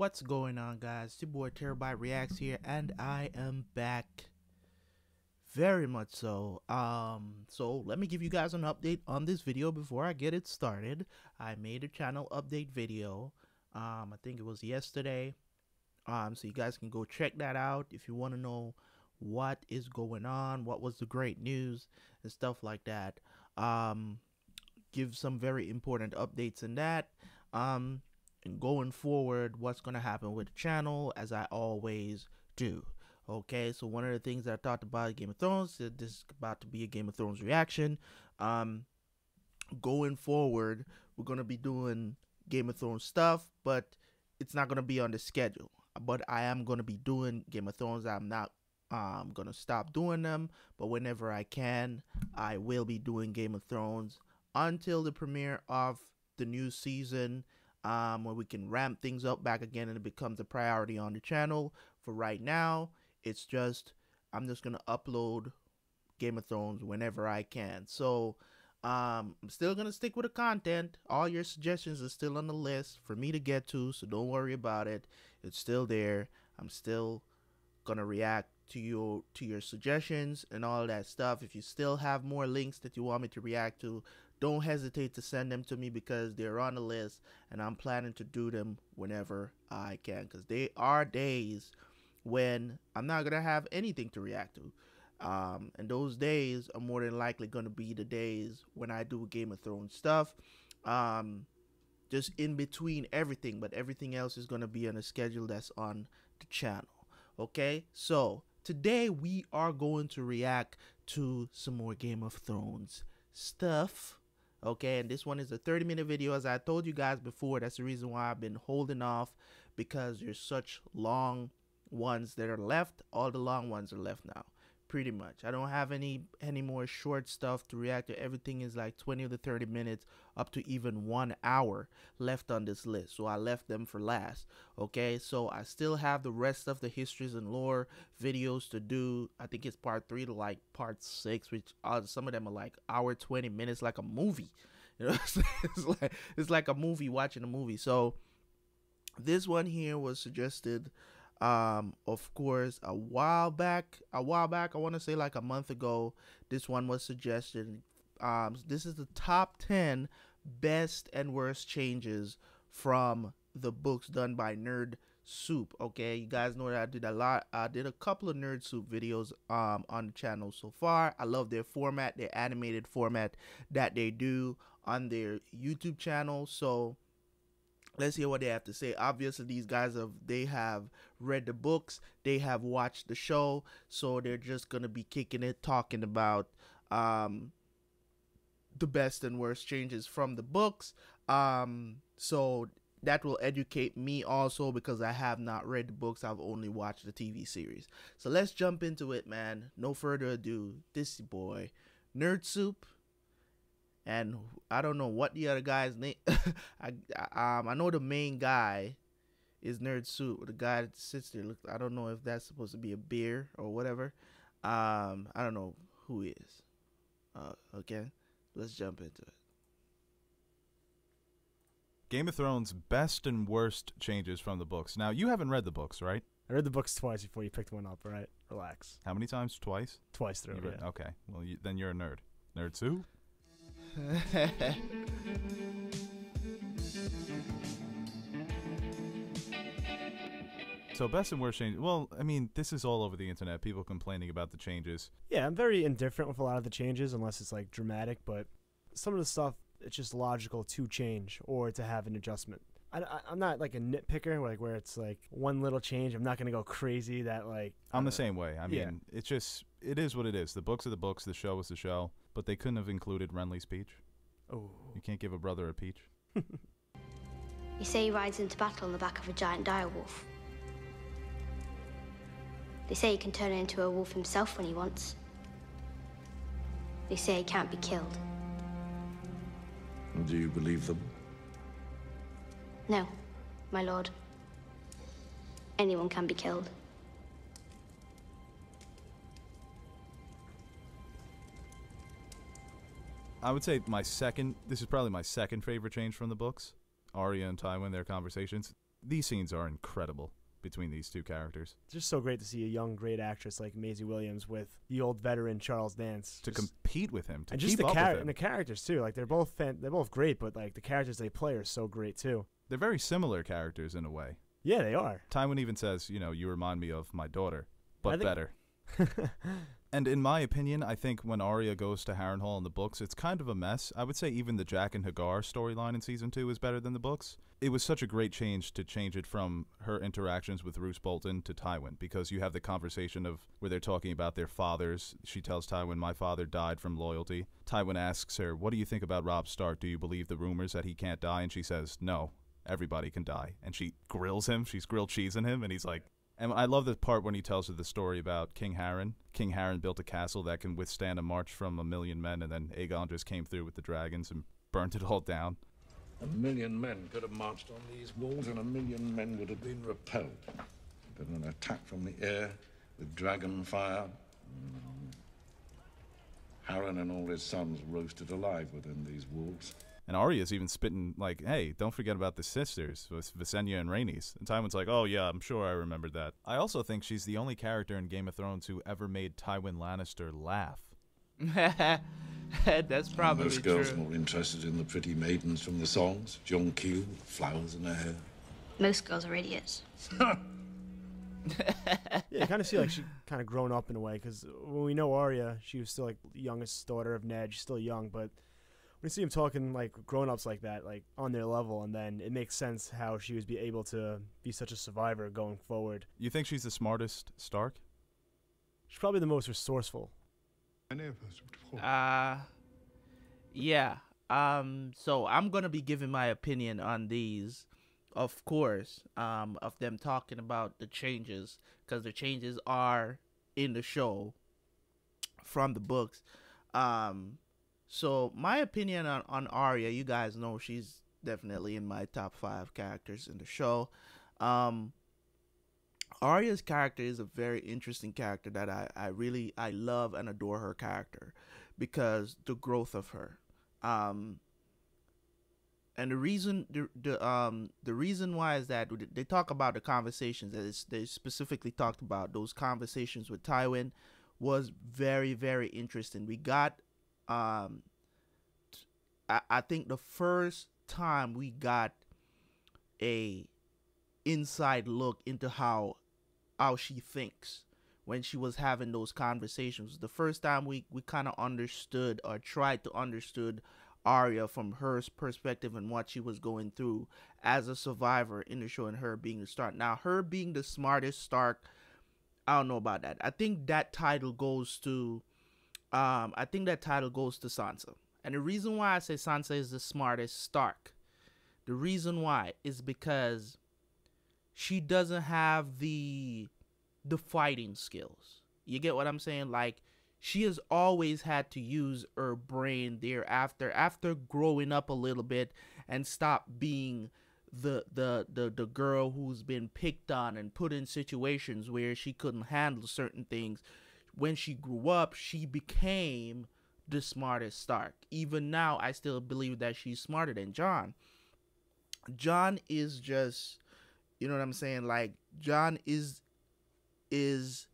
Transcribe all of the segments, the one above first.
What's going on, guys? It's your boy Terabyt Reacts here, and I am back. Very much so. Um, so let me give you guys an update on this video before I get it started. I made a channel update video. Um, I think it was yesterday. Um, so you guys can go check that out if you want to know what is going on, what was the great news, and stuff like that. Um, give some very important updates in that. Um, and going forward, what's going to happen with the channel, as I always do. Okay, so one of the things that I talked about Game of Thrones, this is about to be a Game of Thrones reaction. Um, going forward, we're going to be doing Game of Thrones stuff, but it's not going to be on the schedule. But I am going to be doing Game of Thrones. I'm not um, going to stop doing them, but whenever I can, I will be doing Game of Thrones until the premiere of the new season um, where we can ramp things up back again and it becomes a priority on the channel. For right now, it's just I'm just gonna upload Game of Thrones whenever I can. So um, I'm still gonna stick with the content. All your suggestions are still on the list for me to get to, so don't worry about it. It's still there. I'm still gonna react to your to your suggestions and all that stuff. If you still have more links that you want me to react to, don't hesitate to send them to me because they're on the list and I'm planning to do them whenever I can because they are days when I'm not gonna have anything to react to. Um, and those days are more than likely gonna be the days when I do Game of Thrones stuff. Um, just in between everything, but everything else is gonna be on a schedule that's on the channel. Okay, so today we are going to react to some more Game of Thrones stuff okay? And this one is a 30 minute video. As i told you guys before that's the reason why i've been holding off because there's such long ones that are left. All the long ones are left now pretty much. I don't have any any more short stuff to react to. Everything is like 20 to 30 minutes up to even one hour left on this list. So i left them for last okay? So i still have the rest of the histories and lore videos to do. I think it's part three to like part six which uh, some of them are like hour 20 minutes like a movie. You know it's like it's like a movie watching a movie. So this one here was suggested um, of course, a while back, a while back, I want to say like a month ago, this one was suggested. Um, this is the top 10 best and worst changes from the books done by Nerd Soup. Okay, you guys know that I did a lot. I did a couple of Nerd Soup videos um on the channel so far. I love their format, their animated format that they do on their YouTube channel. So let's hear what they have to say. Obviously these guys have they have read the books they have watched the show so they're just gonna be kicking it talking about um the best and worst changes from the books. Um so that will educate me also because i have not read the books i've only watched the tv series. So let's jump into it man. No further ado this boy nerd soup and I don't know what the other guy's name. I um I know the main guy is Nerd Soup. The guy that sits there, look, I don't know if that's supposed to be a beer or whatever. Um, I don't know who he is. Uh, okay, let's jump into it. Game of Thrones best and worst changes from the books. Now you haven't read the books, right? I read the books twice before you picked one up. Right? Relax. How many times? Twice. Twice through. Read, yeah. Okay. Well, you, then you're a nerd. Nerd Soup. So best and worst changes. Well, I mean, this is all over the internet. People complaining about the changes. Yeah, I'm very indifferent with a lot of the changes unless it's like dramatic. But some of the stuff it's just logical to change or to have an adjustment. I, am not like a nitpicker, like where it's like one little change. I'm not gonna go crazy. That like I'm the uh, same way. I mean, yeah. it's just it is what it is. The books are the books. The show is the show. But they couldn't have included Renly's peach. Oh, you can't give a brother a peach. you say he rides into battle on the back of a giant direwolf. They say he can turn into a wolf himself when he wants. They say he can't be killed. Do you believe them? No, my lord. Anyone can be killed. I would say my second. This is probably my second favorite change from the books. Arya and Tywin, their conversations. these scenes are incredible between these two characters It's just so great to see a young, great actress like Maisie Williams with the old veteran Charles Dance. to Just- compete with him to and keep just the up char- and the characters too. Like they're both fan- they're both great, but like the characters they play are so great too. They're very similar characters in a way. Yeah, they are. Tywin even says, you know, you remind me of my daughter, but think- better. And in my opinion, I think when Arya goes to Harrenhal in the books, it's kind of a mess. I would say even the Jaqen H'ghar storyline in season two is better than the books. It was such a great change to change it from her interactions with Roose Bolton to Tywin because you have the conversation of where they're talking about their fathers. She tells Tywin, "My father died from loyalty." Tywin asks her, "What do you think about Robb Stark? Do you believe the rumors that he can't die?" And she says, "No, everybody can die." And she grills him. She's grilled cheesing him, and he's like, and I love the part when he tells her the story about King Harren. King Harren built a castle that can withstand a march from a million men, and then Aegon just came through with the dragons and burnt it all down. A million men could have marched on these walls, and a million men would have been repelled. But an attack from the air with dragon fire. mm, Harren and all his sons roasted alive within these walls. And Arya's even spitting like, "Hey, don't forget about the sisters, Vis- Visenya and Rhaenys." And Tywin's like, "Oh yeah, I'm sure I remembered that." I also think she's the only character in Game of Thrones who ever made Tywin Lannister laugh. That's probably Most girls true. more interested in the pretty maidens from the songs, Jonquil, flowers in her hair. Most girls are idiots. Yeah, you kind of see like she kind of grown up in a way because when we know Arya, she was still like the youngest daughter of Ned. She's still young, but when you see him talking like grown ups like that, like on their level, and then it makes sense how she was be able to be such a survivor going forward. You think she's the smartest Stark? She's probably the most resourceful. Uh yeah. Um so I'm going to be giving my opinion on these of course um of them talking about the changes cuz the changes are in the show from the books. Um so my opinion on on Arya, you guys know she's definitely in my top 5 characters in the show. Um Arya's character is a very interesting character that I, I really I love and adore her character because the growth of her. Um and the reason the, the um the reason why is that they talk about the conversations that they specifically talked about those conversations with Tywin was very very interesting. We got um I, I think the first time we got a inside look into how how she thinks when she was having those conversations. The first time we we kind of understood or tried to understood Arya from her perspective and what she was going through as a survivor in the show and her being the Stark. Now her being the smartest Stark, I don't know about that. I think that title goes to um I think that title goes to Sansa. And the reason why I say Sansa is the smartest Stark, the reason why is because she doesn't have the the fighting skills. You get what I'm saying? Like she has always had to use her brain thereafter after growing up a little bit and stop being the the the the girl who's been picked on and put in situations where she couldn't handle certain things. When she grew up, she became the smartest Stark. Even now, I still believe that she's smarter than Jon. Jon is just you know what I'm saying? Like Jon is is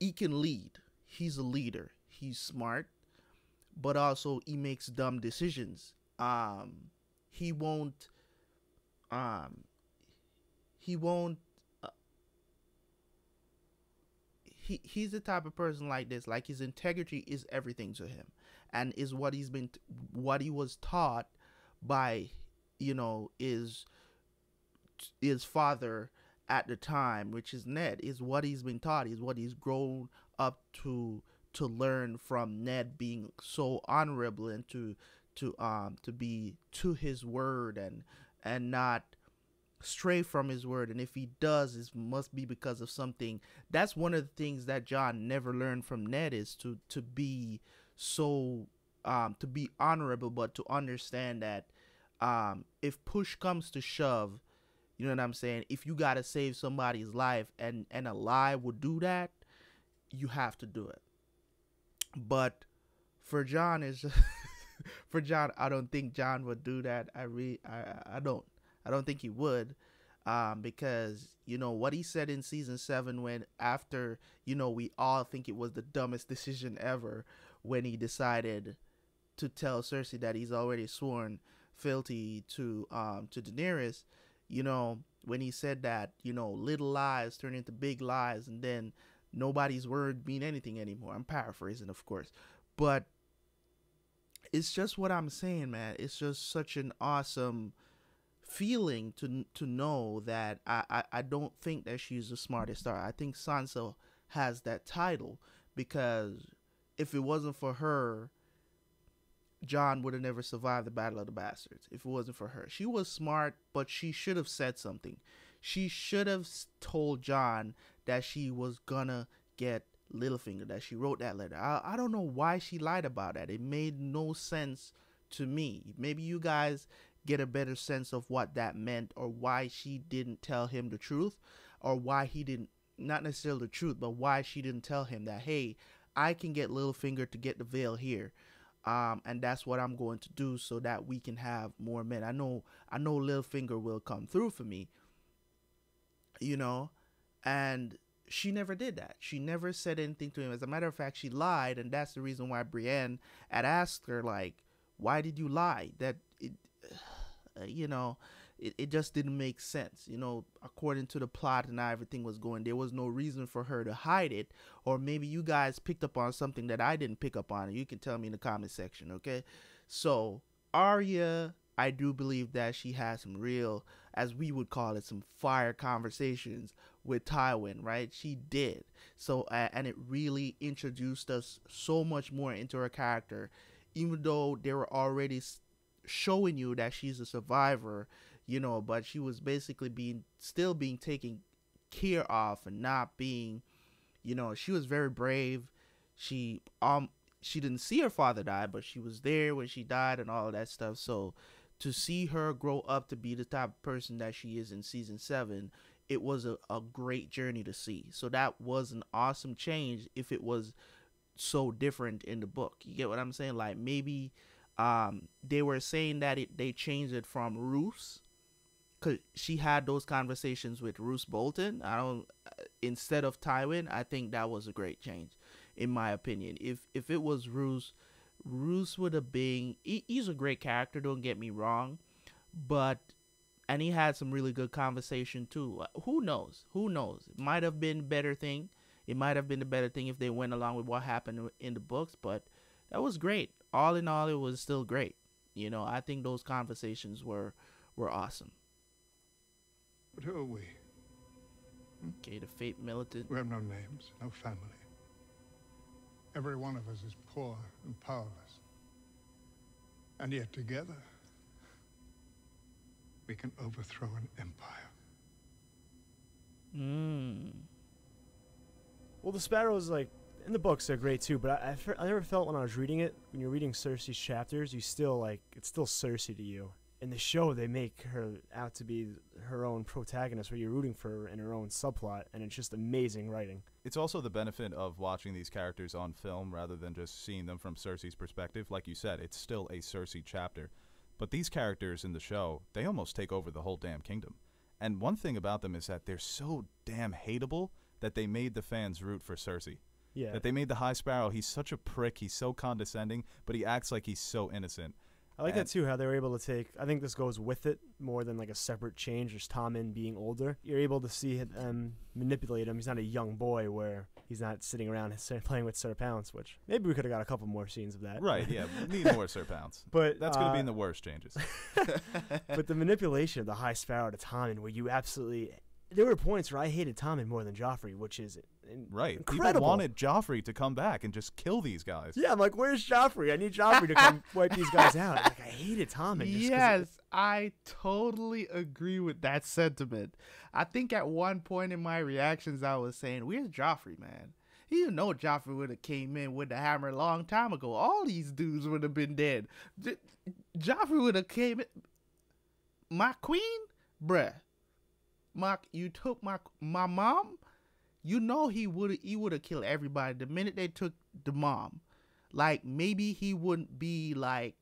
he can lead. He's a leader. He's smart, but also he makes dumb decisions. Um he won't um he won't uh, he he's the type of person like this like his integrity is everything to him and is what he's been what he was taught by you know is his father at the time, which is Ned, is what he's been taught, is what he's grown up to to learn from Ned being so honorable and to to um to be to his word and and not stray from his word and if he does it must be because of something that's one of the things that Jon never learned from Ned is to to be so um to be honorable but to understand that um if push comes to shove you know what I'm saying? If you gotta save somebody's life and and a lie will do that, you have to do it. But for Jon is for Jon, I don't think Jon would do that. I re I I don't I don't think he would. um, because you know what he said in season seven when after you know we all think it was the dumbest decision ever when he decided to tell Cersei that he's already sworn fealty to um to Daenerys, you know when he said that you know little lies turn into big lies and then nobody's word mean anything anymore. I'm paraphrasing, of course, but it's just what I'm saying, man. It's just such an awesome feeling to to know that I, I, I don't think that she's the smartest star. I think Sansa has that title because if it wasn't for her, Jon would have never survived the Battle of the Bastards. If it wasn't for her, she was smart, but she should have said something. She should have told Jon that she was gonna get Littlefinger. That she wrote that letter. I, I don't know why she lied about that. It made no sense to me. Maybe you guys get a better sense of what that meant or why she didn't tell him the truth or why he didn't not necessarily the truth but why she didn't tell him that hey i can get littlefinger to get the veil here um, and that's what i'm going to do so that we can have more men. I know i know littlefinger will come through for me you know and she never did that. She never said anything to him. As a matter of fact she lied and that's the reason why brienne had asked her like why did you lie? That it, you know, it, it just didn't make sense. You know, according to the plot and how everything was going, there was no reason for her to hide it. Or maybe you guys picked up on something that I didn't pick up on. You can tell me in the comment section, okay? So, Arya, I do believe that she has some real, as we would call it, some fire conversations with Tywin, right? She did. So, uh, and it really introduced us so much more into her character, even though they were already showing you that she's a survivor, you know, but she was basically being still being taken care of and not being, you know, she was very brave. She um she didn't see her father die, but she was there when she died and all that stuff. So to see her grow up to be the type of person that she is in season seven, it was a, a great journey to see. So that was an awesome change if it was so different in the book. You get what I'm saying? Like maybe um, they were saying that it they changed it from Roose because she had those conversations with Roose Bolton. I don't instead of Tywin. I think that was a great change, in my opinion. If if it was Roose, Roose would have been. He, he's a great character. Don't get me wrong, but and he had some really good conversation too. Who knows? Who knows? It might have been better thing. It might have been the better thing if they went along with what happened in the books, but that was great all in all, it was still great. You know, I think those conversations were were awesome. But who are we? Hmm? Okay, the Faith Militant. We have no names, no family. Every one of us is poor and powerless. And yet together, we can overthrow an empire. Hmm. Well, the Sparrow is like in the books they're great too, but I, I, I never felt when I was reading it when you're reading Cersei's chapters, you still like it's still Cersei to you. In the show, they make her out to be her own protagonist, where you're rooting for her in her own subplot, and it's just amazing writing. It's also the benefit of watching these characters on film rather than just seeing them from Cersei's perspective. Like you said, it's still a Cersei chapter, but these characters in the show, they almost take over the whole damn kingdom. And one thing about them is that they're so damn hateable that they made the fans root for Cersei. Yeah. That they made the High Sparrow. He's such a prick. He's so condescending, but he acts like he's so innocent. I like and that too. How they were able to take. I think this goes with it more than like a separate change. Just Tommen being older, you're able to see him um, manipulate him. He's not a young boy where he's not sitting around playing with Sir Pounce. Which maybe we could have got a couple more scenes of that. Right. Yeah. need more Sir Pounce. But that's uh, going to be in the worst changes. but the manipulation of the High Sparrow to Tommen, where you absolutely there were points where I hated Tommen more than Joffrey, which is right. Incredible. People wanted Joffrey to come back and just kill these guys. Yeah, I'm like, where's Joffrey? I need Joffrey to come wipe these guys out. Like, I hated Tommen. Yes, I totally agree with that sentiment. I think at one point in my reactions, I was saying, "Where's Joffrey, man?" You know, Joffrey would have came in with the hammer a long time ago. All these dudes would have been dead. J- Joffrey would have came in. My queen, bruh my you took my my mom, you know he would he would have killed everybody the minute they took the mom. Like maybe he wouldn't be like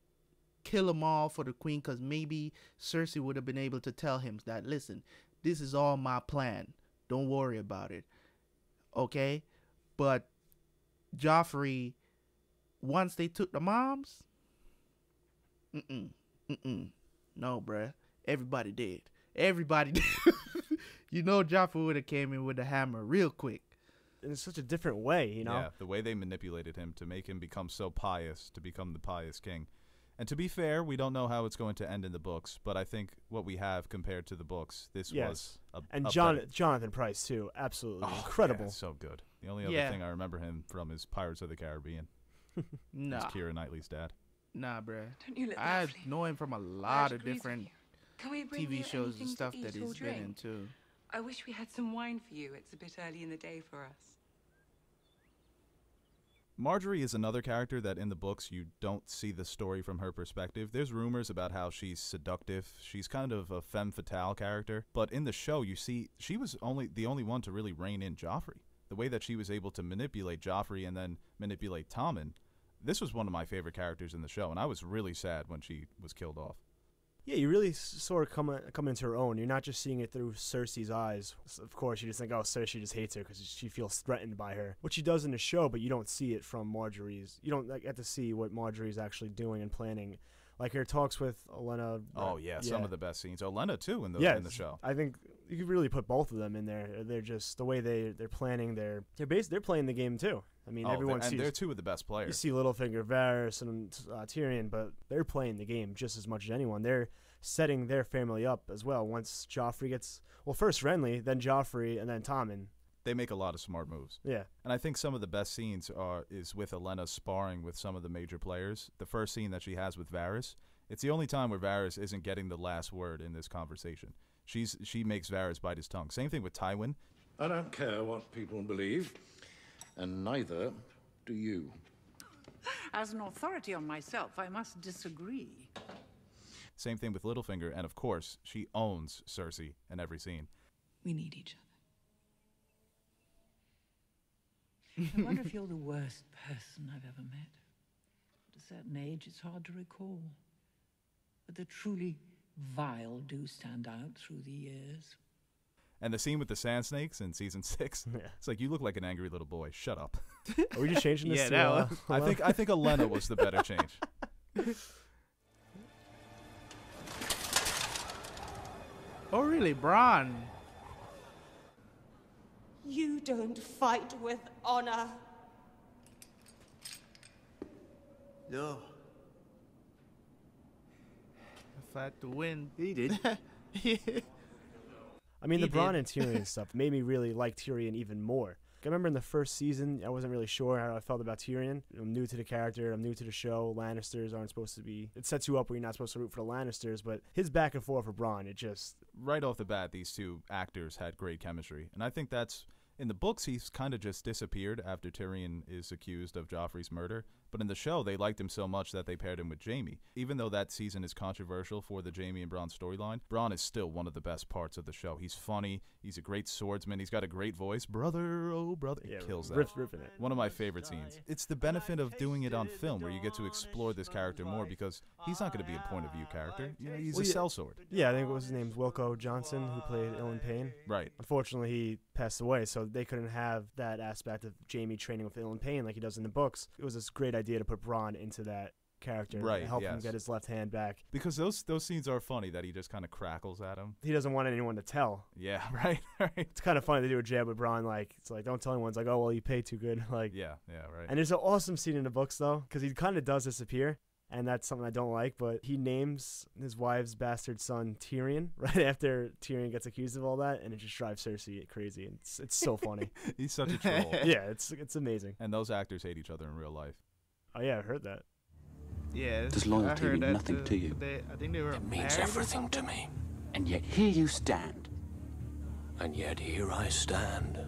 kill them all for the queen because maybe Cersei would have been able to tell him that, listen, this is all my plan. Don't worry about it. Okay? But Joffrey, once they took the moms, mm-mm, mm-mm. No, bruh. Everybody did. Everybody did. You know Joffrey would have came in with a hammer real quick. in such a different way, you know. Yeah, the way they manipulated him to make him become so pious, to become the pious king. And to be fair, we don't know how it's going to end in the books, but I think what we have compared to the books, this Yes. was a And a John better- Jonathan Pryce too, absolutely Oh, yeah, incredible. so good. The only other Yeah. thing I remember him from is Pirates of the Caribbean. Nah, It's Keira Knightley's dad. nah, bruh. Don't you look I lovely? know him from a lot of different you. Can we bring you TV shows and stuff that or he's been in too. I wish we had some wine for you. It's a bit early in the day for us. Margaery is another character that in the books you don't see the story from her perspective. There's rumors about how she's seductive. She's kind of a femme fatale character, but in the show you see she was only the only one to really rein in Joffrey. The way that she was able to manipulate Joffrey and then manipulate Tommen. This was one of my favorite characters in the show, and I was really sad when she was killed off. Yeah, you really sort of come come into her own. You're not just seeing it through Cersei's eyes. Of course, you just think, oh, Cersei just hates her because she feels threatened by her, which she does in the show, but you don't see it from Margaery's. You don't like, get to see what Margaery's actually doing and planning. Like her talks with Olenna. Oh uh, yeah, some of the best scenes. Olenna too in the yeah, in the show. I think you could really put both of them in there. They're just the way they they're planning. They're they're bas- they're playing the game too. I mean, Oh, everyone and sees they're two of the best players. you see Littlefinger, Varys, and uh, Tyrion, but they're playing the game just as much as anyone. They're setting their family up as well. Once Joffrey gets well, first Renly, then Joffrey, and then Tommen. They make a lot of smart moves. Yeah, And I think some of the best scenes are is with Olenna sparring with some of the major players. The first scene that she has with Varys, it's the only time where Varys isn't getting the last word in this conversation. She's she makes Varys bite his tongue. Same thing with Tywin. I don't care what people believe, and neither do you. As an authority on myself, I must disagree. Same thing with Littlefinger, and of course, she owns Cersei in every scene. We need each I wonder if you're the worst person I've ever met. At a certain age, it's hard to recall. But the truly vile do stand out through the years. And the scene with the sand snakes in season six, Yeah. it's like you look like an angry little boy. Shut up. are we just changing this? Yeah, to, that uh, I think I think Olenna was the better change. Oh really, Bronn? You don't fight with honor. No, I Fight to win. he did. I mean, He the Bronn and Tyrion stuff made me really like Tyrion even more. I remember in the first season, I wasn't really sure how I felt about Tyrion. I'm new to the character. I'm new to the show. Lannisters aren't supposed to be. It sets you up where you're not supposed to root for the Lannisters, but his back and forth for Bronn, it just right off the bat, these two actors had great chemistry, and I think that's in the books. He's kind of just disappeared after Tyrion is accused of Joffrey's murder, but in the show, they liked him so much that they paired him with Jaime. Even though that season is controversial for the Jaime and Bronn storyline, Bronn is still one of the best parts of the show. He's funny. He's a great swordsman. He's got a great voice. Brother, oh brother, yeah, it kills that. riff, riffing it. One of my favorite scenes. It's the benefit of doing it on film, where you get to explore this character more because he's not going to be a point of view character. You know, he's Well, a yeah. sellsword. Yeah, I think what was his name, Wilko Johnson, who played Ilyn Payne. Right. Unfortunately, he passed away, so they couldn't have that aspect of Jaime training with Ilyn Payne like he does in the books. It was this great idea to put Bronn into that character, and Right, help him get his left hand back. Because those those scenes are funny that he just kind of crackles at him. He doesn't want anyone to tell. Yeah, right, right. It's kind of funny to do a jab with Bronn. Like it's like don't tell anyone. It's like oh well, you pay too good. Like Yeah, yeah, right. And there's an awesome scene in the books though, because he kind of does disappear, and that's something I don't like. But he names his wife's bastard son Tyrion right after Tyrion gets accused of all that, and it just drives Cersei crazy. And it's it's so funny. He's such a troll. yeah, it's it's amazing. And those actors hate each other in real life. Oh yeah, I heard that. Yeah. Does loyalty mean nothing too. to you? They, I think they were It means everything to me. And yet here you stand. And yet here I stand.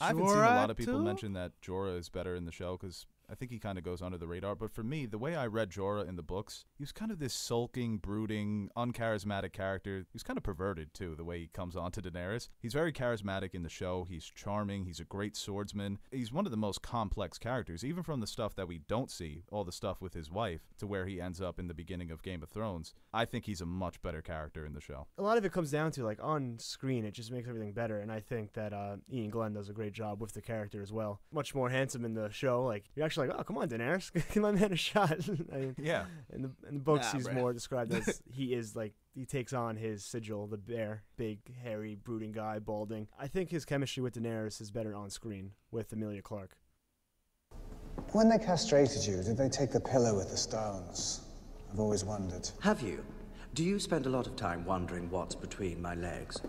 I haven't seen a lot of people too? mention that Jorah is better in the show because I think he kind of goes under the radar. But for me, the way I read Jorah in the books, he was kind of this sulking, brooding, uncharismatic character. He was kind of perverted too, the way he comes on to Daenerys. He's very charismatic in the show. He's charming. He's a great swordsman. He's one of the most complex characters, even from the stuff that we don't see, all the stuff with his wife, to where he ends up in the beginning of Game of Thrones. I think he's a much better character in the show. A lot of it comes down to like on screen, it just makes everything better, and I think that uh, Iain Glen does a great job with the character as well. Much more handsome in the show. Like you're actually like, oh come on, Daenerys, give my man a shot. I mean, Yeah. In the in the books, Nah, he's bruh. more described as he is like he takes on his sigil, the bear, big, hairy, brooding guy, balding. I think his chemistry with Daenerys is better on screen with Emilia Clarke. When they castrated you, did they take the pillow with the stones? I've always wondered. Have you? Do you spend a lot of time wondering what's between my legs?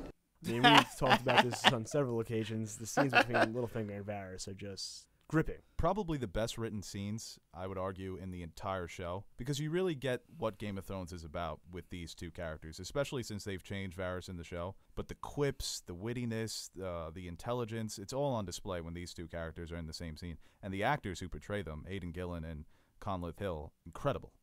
I mean, we've talked about this on several occasions. The scenes between Littlefinger and Varys are just gripping. Probably the best written scenes, I would argue, in the entire show, because you really get what Game of Thrones is about with these two characters, especially since they've changed Varys in the show. But the quips, the wittiness, uh, the intelligence, it's all on display when these two characters are in the same scene. And the actors who portray them, Aidan Gillen and Conleth Hill, incredible.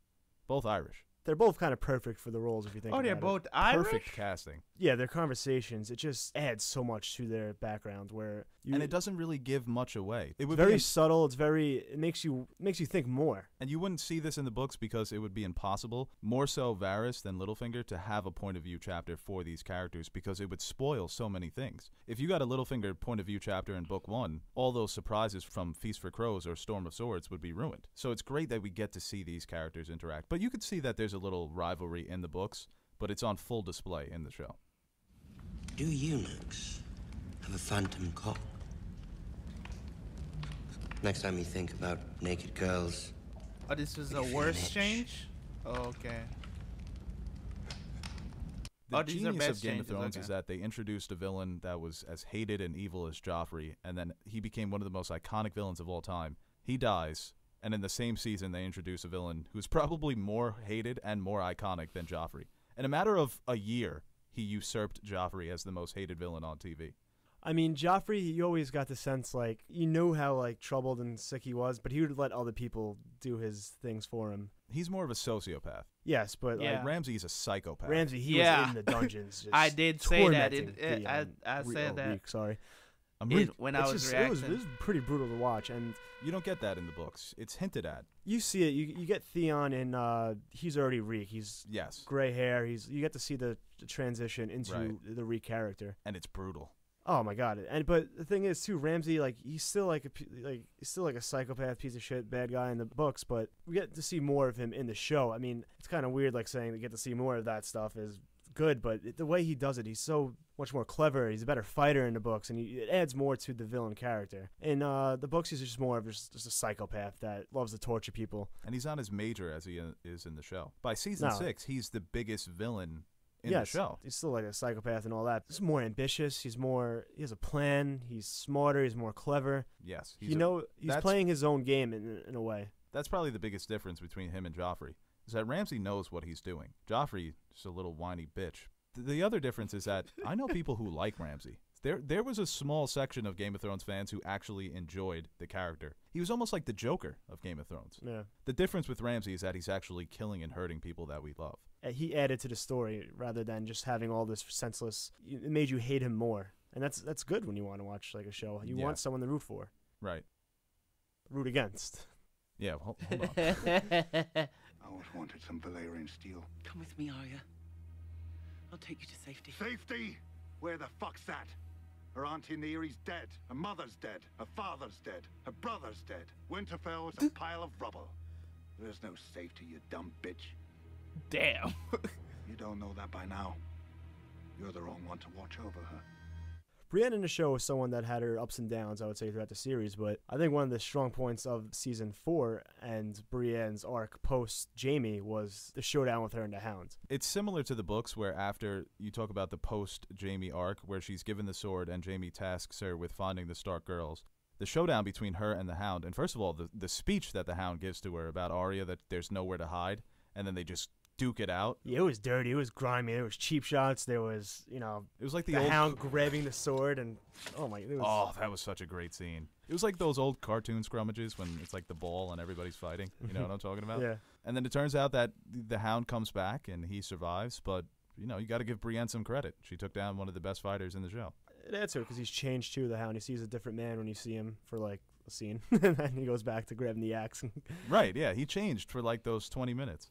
Both Irish. They're both kind of perfect for the roles if you think Oh, they're both it. Irish. Perfect casting. Yeah, their conversations, it just adds so much to their background where you and it doesn't really give much away. It it's would very be subtle, it's very it makes you makes you think more. and you wouldn't see this in the books because it would be impossible, more so Varys than Littlefinger, to have a point of view chapter for these characters because it would spoil so many things. If you got a Littlefinger point of view chapter in book one, all those surprises from Feast for Crows or Storm of Swords would be ruined. So it's great that we get to see these characters interact. But you could see that there's a little rivalry in the books, but it's on full display in the show. Do eunuchs have a phantom cock? Next time you think about naked girls, Oh, this was a If you're worse change. Oh, okay. The Oh, these are genius of Game changes, of Thrones okay. is that they introduced a villain that was as hated and evil as Joffrey, and then he became one of the most iconic villains of all time. He dies, and in the same season, they introduce a villain who's probably more hated and more iconic than Joffrey. In a matter of a year, he usurped Joffrey as the most hated villain on TV. I mean, Joffrey, you always got the sense like you know how like troubled and sick he was, but he would let other people do his things for him. He's more of a sociopath. Yes, but Yeah. Like Ramsay is a psychopath. Ramsay, he Yeah. was in the dungeons. Just I did say that. tormenting It- the, I- um, I Re- said oh, that. Reek, sorry. I'm It- when I was just- reacting. it was, it was pretty brutal to watch, and you don't get that in the books. It's hinted at. you see it. You you get Theon and Uh, he's already Reek. He's Yes. gray hair. He's you get to see the, the transition into Right. the Reek character. And it's brutal. Oh my god! And but the thing is too, Ramsay like he's still like a p- like he's still like a psychopath, piece of shit, bad guy in the books. But we get to see more of him in the show. I mean, it's kind of weird like saying we get to see more of that stuff is good, but the way he does it, he's so much more clever. He's a better fighter in the books, and he, it adds more to the villain character. In uh, the books, he's just more of just, just a psychopath that loves to torture people. And he's not as major as he uh, is in the show. By season No. six, he's the biggest villain in yes, the show. he's still like a psychopath and all that. He's more ambitious. He's more. He has a plan. He's smarter. He's more clever. Yes, you know, he's playing his own game in in a way. That's probably the biggest difference between him and Joffrey. Is that Ramsay knows what he's doing. Joffrey is a little whiny bitch. The other difference is that I know people who like Ramsay. There, there was a small section of Game of Thrones fans who actually enjoyed the character. He was almost like the Joker of Game of Thrones. Yeah. The difference with Ramsay is that he's actually killing and hurting people that we love. He added to the story rather than just having all this senseless. It made you hate him more, and that's that's good when you want to watch like a show. You Yeah. want someone to root for, Right. root against. Yeah. Hold, hold on. I always wanted some Valyrian steel. Come with me, Arya. I'll take you to safety. Safety? Where the fuck's that? Her aunt in the Eyrie's dead. Her mother's dead. Her father's dead. Her brother's dead. Winterfell is a pile of rubble. There's no safety, you dumb bitch. Damn. You don't know that by now. You're the wrong one to watch over her. Brienne in the show is someone that had her ups and downs, I would say, throughout the series. But I think one of the strong points of season four and Brienne's arc post Jaime was the showdown with her and the Hound. It's similar to the books where after you talk about the post Jaime arc where she's given the sword and Jaime tasks her with finding the Stark girls. The showdown between her and the Hound, and first of all, the the speech that the Hound gives to her about Arya that there's nowhere to hide, and then they just duke it out. Yeah, it was dirty. It was grimy. There was cheap shots. There was, you know, It was like the the old- Hound grabbing the sword, and oh my, it was, Oh, that was such a great scene. It was like those old cartoon scrummages when it's like the ball and everybody's fighting. You know mm-hmm. what I'm talking about? Yeah. And then it turns out that the Hound comes back and he survives, but you know you got to give Brienne some credit. She took down one of the best fighters in the show. It adds to because he's changed too. The Hound. He sees a different man when you see him for like a scene, and then he goes back to grabbing the axe. Right? Yeah, he changed for like those 20 minutes.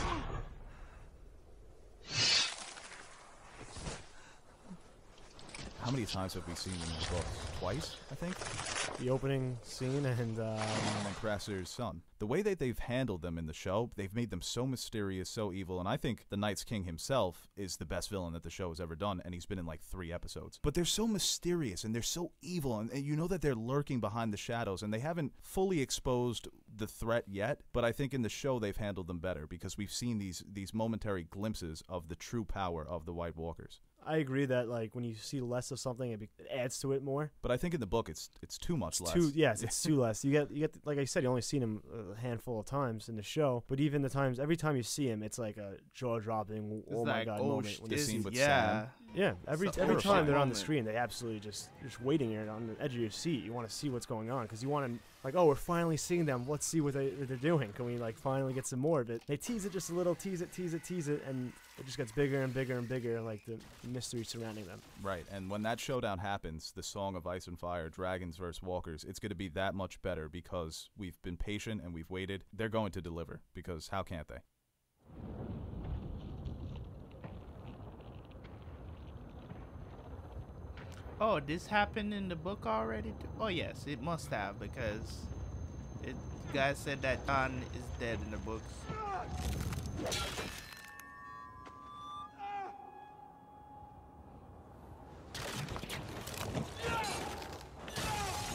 How many times have we seen them in the books? Twice, I think. the opening scene and um, and then son. The way that they've handled them in the show, they've made them so mysterious, so evil, and I think the Night's King himself is the best villain that the show has ever done, and he's been in like three episodes. But they're so mysterious and they're so evil, and, and you know that they're lurking behind the shadows, and they haven't fully exposed the threat yet. But I think in the show they've handled them better because we've seen these these momentary glimpses of the true power of the White Walkers. I agree that like when you see less of something, it, be- it adds to it more. But I think in the book it's it's too much less. Too yes, it's too less. You get you get like I said, you only seen him a handful of times in the show, but even the times every time you see him, it's like a jaw dropping. Oh my god! oh, moment sh- when The this scene is- with yeah. Sam. Yeah, every It's a every time they're on the screen, they absolutely just just waiting here on the edge of your seat. You want to see what's going on because you want to like, oh, we're finally seeing them. Let's see what, they, what they're doing. Can we like finally get some more of it? They tease it just a little, tease it, tease it, tease it, and it just gets bigger and bigger and bigger, like the mystery surrounding them. Right, and when that showdown happens, the Song of Ice and Fire, Dragons versus Walkers, it's going to be that much better because we've been patient and we've waited. They're going to deliver because how can't they? Oh, this happened in the book already? Oh, yes, it must have because it, guys said that Jon is dead in the books.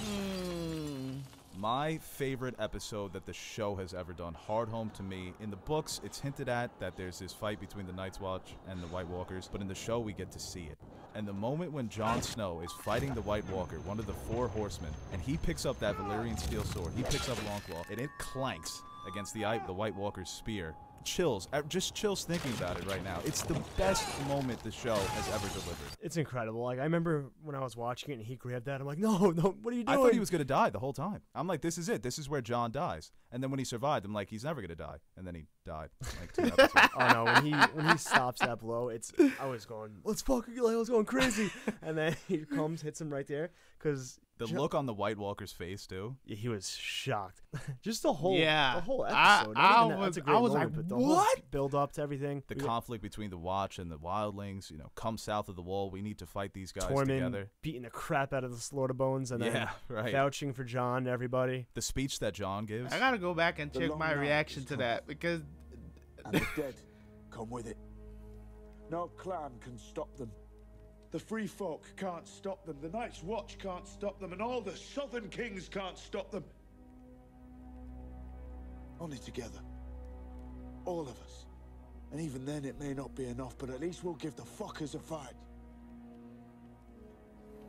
Hmm. My favorite episode that the show has ever done, Hardhome to me. In the books, it's hinted at that there's this fight between the Night's Watch and the White Walkers, but in the show, we get to see it. And the moment when Jon Snow is fighting the White Walker, one of the four horsemen, and he picks up that Valyrian steel sword, he picks up Longclaw, and it clanks against the, the White Walker's spear. Chills, uh, just chills thinking about it right now. It's the best moment the show has ever delivered. It's incredible. Like I remember when I was watching it and he grabbed that. I'm like, no, no, what are you doing? I thought he was gonna die the whole time. I'm like, this is it. This is where Jon dies. And then when he survived, I'm like, he's never gonna die. And then he died. Like two episodes. oh no, when he when he stops that blow, it's I was going, let's fucking like I was going crazy, and then he comes, hits him right there, because The look on the White Walker's face too. he was shocked. Just the whole Yeah. the whole episode. Not I even that- that's was- a great I was moment, like, but the "What?" build up to everything. The We got conflict between the Watch and the Wildlings. You know, come south of the Wall. We need to fight these guys Tormund together. beating the crap out of the Slaughter Bones and then Yeah, right. vouching for Jon everybody. The speech that Jon gives. I gotta go back and The check my reaction to that because And the dead come with it. No clan can stop them. The free folk can't stop them. The Night's Watch can't stop them. And all the Southern Kings can't stop them. Only together. All of us. And even then, it may not be enough, but at least we'll give the fuckers a fight.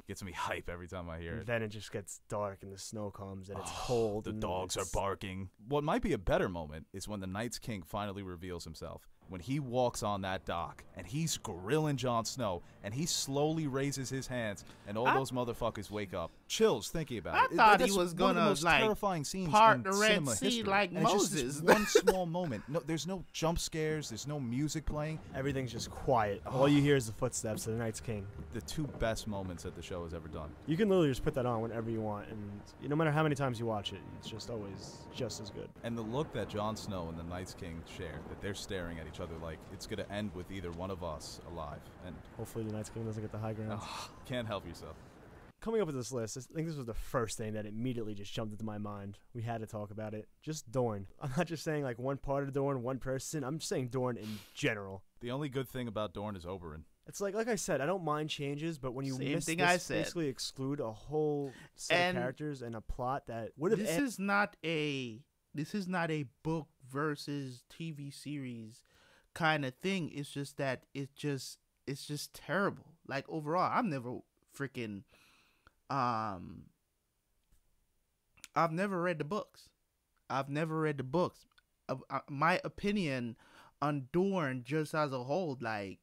Gets me hype every time I hear And it. then it just gets dark and the snow comes and it's ah, cold. The and dogs are barking. What might be a better moment is when the Night's King finally reveals himself. When he walks on that dock and he's grilling Jon Snow and he slowly raises his hands and all I- those motherfuckers wake up. Chills thinking about I it. thought he was one of the gonna, most like, terrifying scenes part in the Red cinema Sea history. like And it's just this Moses. one small moment. No, there's no jump scares. There's no music playing. Everything's just quiet. All you hear is the footsteps of the Night's King. The two best moments that the show has ever done. You can literally just put that on whenever you want, and no matter how many times you watch it, it's just always just as good. And the look that Jon Snow and the Night's King share, that they're staring at each other like it's going to end with either one of us alive. And Hopefully, the Night's King doesn't get the high ground. Ah, can't help yourself. Coming up with this list, I think this was the first thing that immediately just jumped into my mind. We had to talk about it. Just Dorne. I'm not just saying like one part of Dorne, one person. I'm just saying Dorne in general. The only good thing about Dorne is Oberyn. It's like like I said, I don't mind changes, but when you Same miss thing this, I said. basically exclude a whole set And of characters and a plot that would have. this is not a this is not a book versus TV series kind of thing. It's just that it just it's just terrible. Like overall, I'm never freaking um I've never read the books. I've never read the books. Uh, uh, my opinion on Dorne just as a whole, like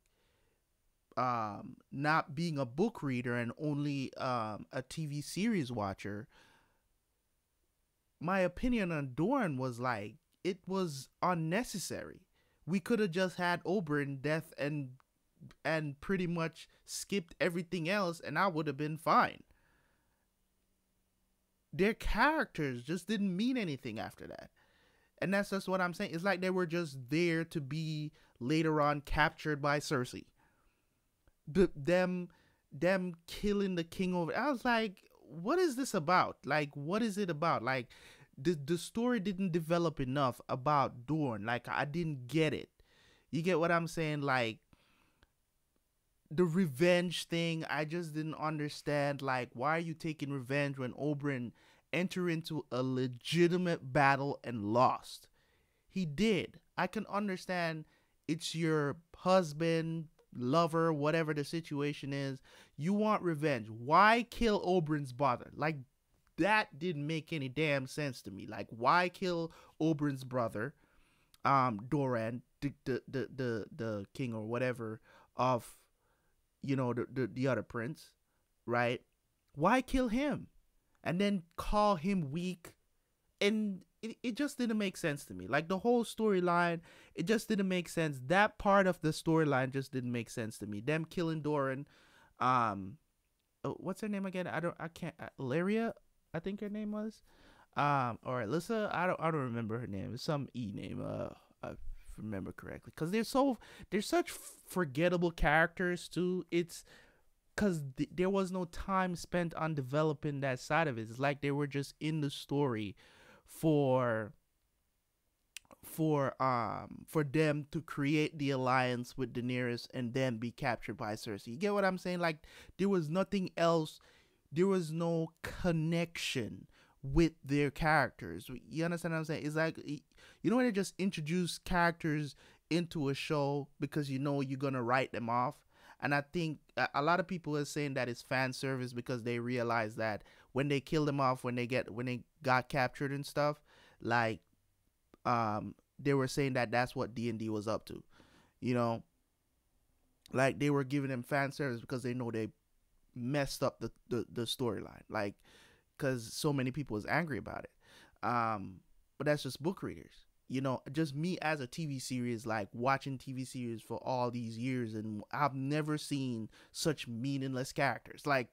um not being a book reader and only um a TV series watcher, my opinion on Dorne was like it was unnecessary. We could have just had Oberyn death and and pretty much skipped everything else and I would have been fine. Their characters just didn't mean anything after that. And that's just what I'm saying. It's like they were just there to be later on captured by Cersei. But them them killing the king over I was like, what is this about? Like what is it about? Like the the story didn't develop enough about Dorne. Like I didn't get it. You get what I'm saying? Like the revenge thing, I just didn't understand. Like, why are you taking revenge when Oberyn entered into a legitimate battle and lost? He did. I can understand it's your husband, lover, whatever the situation is. You want revenge. Why kill Oberyn's brother? Like, that didn't make any damn sense to me. Like, why kill Oberyn's brother, um, Doran, the the the the, the king or whatever of you know the, the the other prince, right? Why kill him, and then call him weak, and it, it just didn't make sense to me. Like the whole storyline, it just didn't make sense. That part of the storyline just didn't make sense to me. Them killing Doran, um, oh, what's her name again? I don't, I can't. Uh, Laria, I think her name was, um, or Alyssa. I don't, I don't remember her name. It's some e name. Uh, I remember correctly because they're so they're such forgettable characters too it's because th- there was no time spent on developing that side of it it's like they were just in the story for for um for them to create the alliance with Daenerys and then be captured by Cersei. You get what I'm saying? Like there was nothing else. There was no connection with their characters. You understand what I'm saying? It's like you know when they just introduce characters into a show because you know you're gonna write them off. And I think a lot of people are saying that it's fan service because they realize that when they kill them off, when they get when they got captured and stuff, like um they were saying that that's what D and D was up to, you know. Like they were giving them fan service because they know they messed up the the, the storyline. Like because so many people was angry about it. Um, but that's just book readers. You know, just me as a TV series, like watching TV series for all these years, and I've never seen such meaningless characters. Like,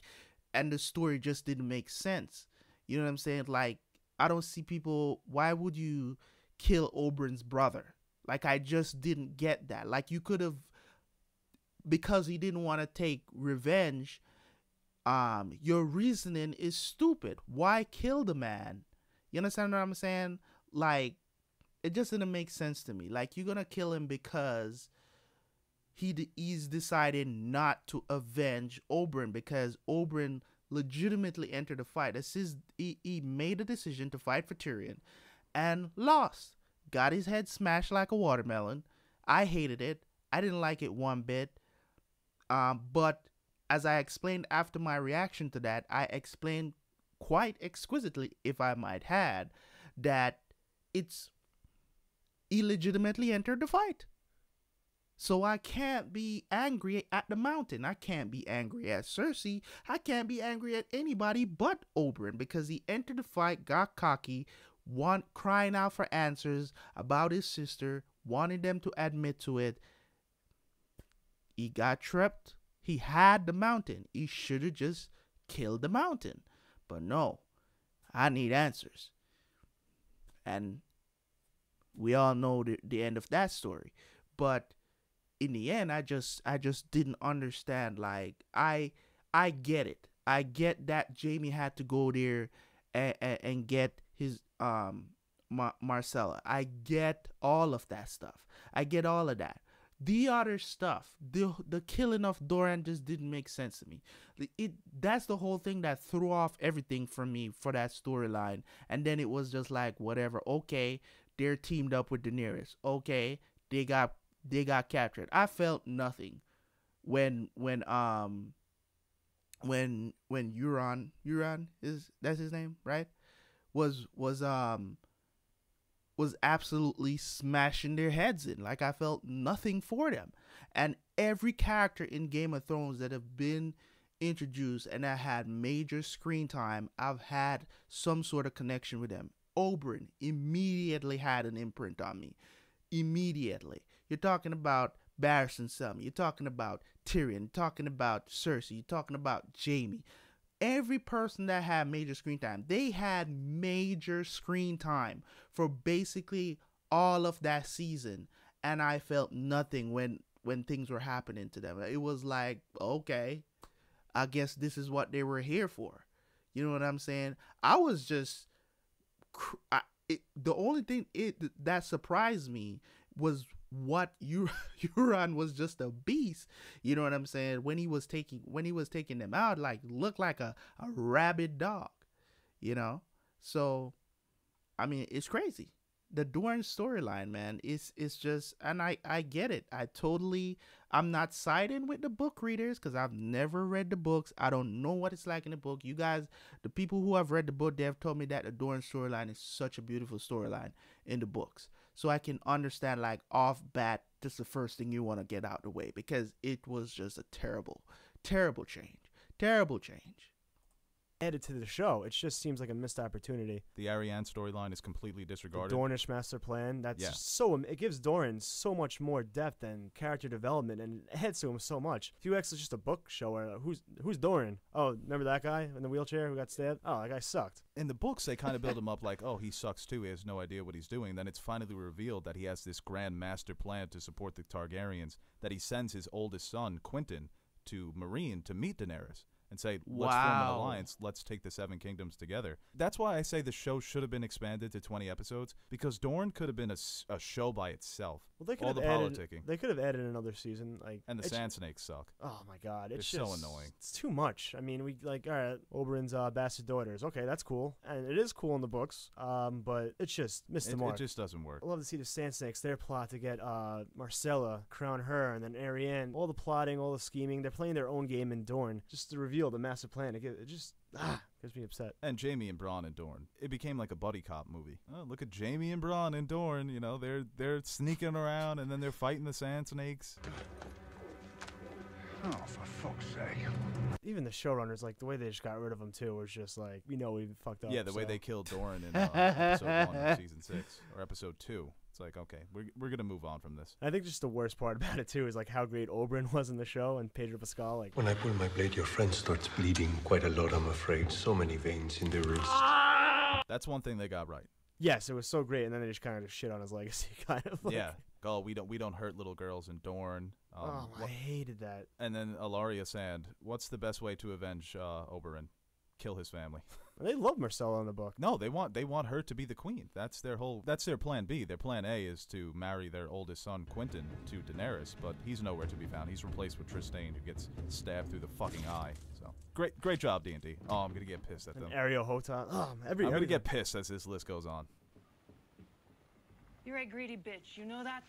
and the story just didn't make sense. You know what I'm saying? Like, I don't see people. Why would you kill Oberyn's brother? Like, I just didn't get that. Like, you could have, because he didn't want to take revenge um your reasoning is stupid. Why kill the man? You understand what i'm saying? Like it just didn't make sense to me. Like you're gonna kill him because he he's decided not to avenge oberyn because oberyn legitimately entered the fight. This is he, he made a decision to fight for tyrion and lost. Got his head smashed like a watermelon. I hated it. I didn't like it one bit. Um but as I explained after my reaction to that, I explained quite exquisitely, if I might add, that it's illegitimately entered the fight. So I can't be angry at the mountain. I can't be angry at Cersei. I can't be angry at anybody but Oberyn because he entered the fight, got cocky, want crying out for answers about his sister, wanting them to admit to it. He got trapped he had the mountain. He should have just killed the mountain. But no, I need answers. And we all know the, the end of that story. But in the end, I just I just didn't understand. Like I I get it. I get that Jaime had to go there and, and, and get his um Mar- Myrcella. I get all of that stuff. I get all of that the other stuff, the the killing of Doran just didn't make sense to me. It that's the whole thing that threw off everything for me for that storyline. And then it was just like whatever. Okay, they're teamed up with Daenerys. Okay, they got they got captured. I felt nothing when when um when when Euron Euron is that's his name right was was um was absolutely smashing their heads in. Like I felt nothing for them. And every character in Game of Thrones that have been introduced and that had major screen time, I've had some sort of connection with them. Oberyn immediately had an imprint on me. Immediately. You're talking about Barristan Selmy. You're talking about Tyrion. You're talking about Cersei. You're talking about Jaime. Every person that had major screen time, they had major screen time for basically all of that season. And I felt nothing when when things were happening to them. It was like, okay, I guess this is what they were here for. You know what I'm saying? I was just, I, it, the only thing it that surprised me was what Euron was just a beast. You know what I'm saying? When he was taking when he was taking them out, like looked like a, a rabid dog. You know? So I mean it's crazy the Dorne storyline, man, it's it's just, and I I get it. I totally, I'm not siding with the book readers because I've never read the books. I don't know what it's like in the book. You guys, the people who have read the book, they've told me that the Dorne storyline is such a beautiful storyline in the books. So I can understand, like off bat, this is the first thing you want to get out of the way because it was just a terrible, terrible change, terrible change added to the show. It just seems like a missed opportunity. The Arianne storyline is completely disregarded. The Dornish master plan. That's yeah. so. It gives Doran so much more depth and character development, and it adds to him so much. If you is just a book show where who's who's Doran? Oh, remember that guy in the wheelchair who got stabbed? Oh, that guy sucked. In the books, they kind of build him up like, oh, he sucks too. He has no idea what he's doing. Then it's finally revealed that he has this grand master plan to support the Targaryens. That he sends his oldest son, Quentyn, to Meereen to meet Daenerys and say, let's wow. form an alliance. Let's take the Seven Kingdoms together. That's why I say the show should have been expanded to 20 episodes because Dorne could have been a, a show by itself. Well, they could All have the added, politicking. They could have added another season. like And the Sand Snakes suck. Oh my god, it's just, so annoying. It's too much. I mean, we like all right, Oberyn's uh, bastard daughters. Okay, that's cool, and it is cool in the books. Um, but it's just missed it, the mark. It just doesn't work. I love to see the Sand Snakes. Their plot to get uh Myrcella, crown her, and then Arianne. All the plotting, all the scheming. They're playing their own game in Dorne just to reveal the massive plan it, it just ah gets me upset. And Jaime and Bronn and Dorne. It became like a buddy cop movie. Oh, look at Jaime and Bronn and Dorne. You know, they're they're sneaking around and then they're fighting the sand snakes. Oh, for fuck's sake. Even the showrunners, like the way they just got rid of him too, was just like we know we fucked up. Yeah, the so. way they killed Doran in uh, episode one of season six or episode two. It's like, okay, we're, we're going to move on from this. I think just the worst part about it, too, is like how great Oberyn was in the show and Pedro Pascal. Like When I pull my blade, your friend starts bleeding quite a lot, I'm afraid. So many veins in the wrist. That's one thing they got right. Yes, it was so great, and then they just kind of shit on his legacy, kind of. Like, yeah. Oh, we don't we don't hurt little girls in Dorne. Um, oh, I hated that. And then Ellaria Sand. What's the best way to avenge uh, Oberyn? Kill his family. They love Myrcella in the book. No, they want they want her to be the queen. That's their whole. That's their plan B. Their plan A is to marry their oldest son Quentyn to Daenerys, but he's nowhere to be found. He's replaced with Trystane, who gets stabbed through the fucking eye. So great, great job, D and D. Oh, I'm gonna get pissed at them. Areo Hotah. Oh, every, I'm gonna get pissed as this list goes on. You're a greedy bitch. You know that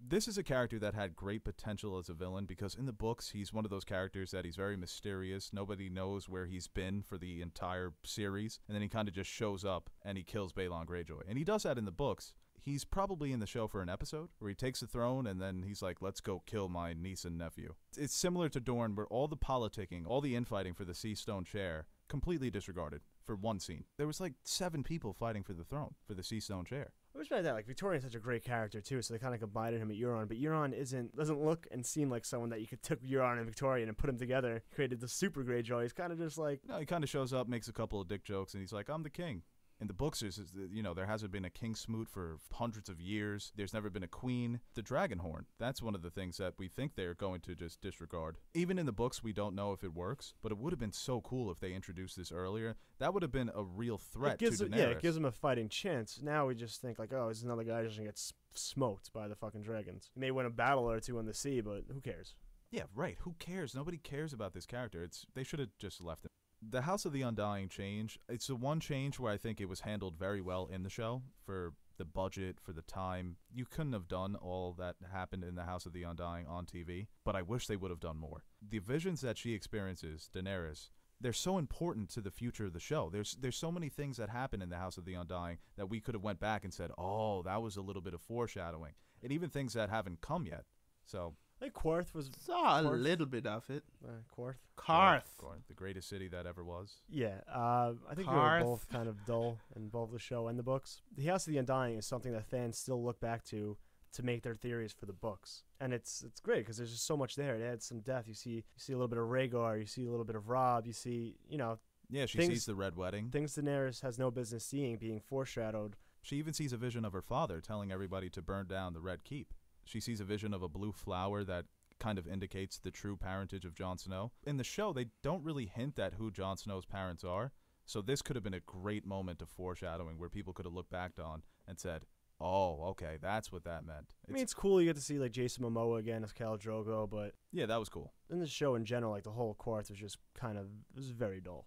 this is a character that had great potential as a villain because in the books he's one of those characters that he's very mysterious. Nobody knows where he's been for the entire series, and then he kind of just shows up and he kills Balon Greyjoy. And he does that in the books. He's probably in the show for an episode where he takes the throne and then he's like, "Let's go kill my niece and nephew." It's similar to Dorne, where all the politicking, all the infighting for the Sea Stone chair, completely disregarded for one scene. There was like seven people fighting for the throne for the Sea Stone chair. I wish about that. Like Victarion's such a great character too, so they kind of combined him at Euron. But Euron isn't doesn't look and seem like someone that you could took Euron and Victarion and put them together, created the super Greyjoy. He's kind of just like no, he kind of shows up, makes a couple of dick jokes, and he's like, "I'm the king." In the books, there's, you know, there hasn't been a kingsmoot for hundreds of years. There's never been a queen. The dragon horn, that's one of the things that we think they're going to just disregard. Even in the books, we don't know if it works, but it would have been so cool if they introduced this earlier. That would have been a real threat it gives to Daenerys. Yeah, it gives them a fighting chance. Now we just think like, oh, this is another guy just gonna get smoked by the fucking dragons. He may win a battle or two on the sea, but who cares? Yeah, right. Who cares? Nobody cares about this character. It's they should have just left him the House of the Undying change, it's the one change where I think it was handled very well in the show for the budget, for the time. You couldn't have done all that happened in the House of the Undying on TV, but I wish they would have done more. The visions that she experiences, Daenerys, they're so important to the future of the show. There's there's so many things that happen in the House of the Undying that we could have went back and said, "Oh, that was a little bit of foreshadowing," and even things that haven't come yet. So I think Quarth was Saw a little bit of it. Uh, Quarth. Karth. Karth, the greatest city that ever was. Yeah, uh, I think they Karth. were both kind of dull in both the show and the books. The House of the Undying is something that fans still look back to to make their theories for the books, and it's it's great because there's just so much there. It adds some depth. You see you see a little bit of Rhaegar, you see a little bit of Robb, you see you know Yeah, she Things- sees the red wedding. things Daenerys has no business seeing being foreshadowed. She even sees a vision of her father telling everybody to burn down the Red Keep. She sees a vision of a blue flower that kind of indicates the true parentage of Jon Snow. In the show, they don't really hint at who Jon Snow's parents are, so this could have been a great moment of foreshadowing where people could have looked back on and said, "Oh, okay, that's what that meant." I mean, it's cool you get to see like Jason Momoa again as Khal Drogo, but yeah, that was cool. in the show in general, like the whole Quarth was just kind of it was very dull.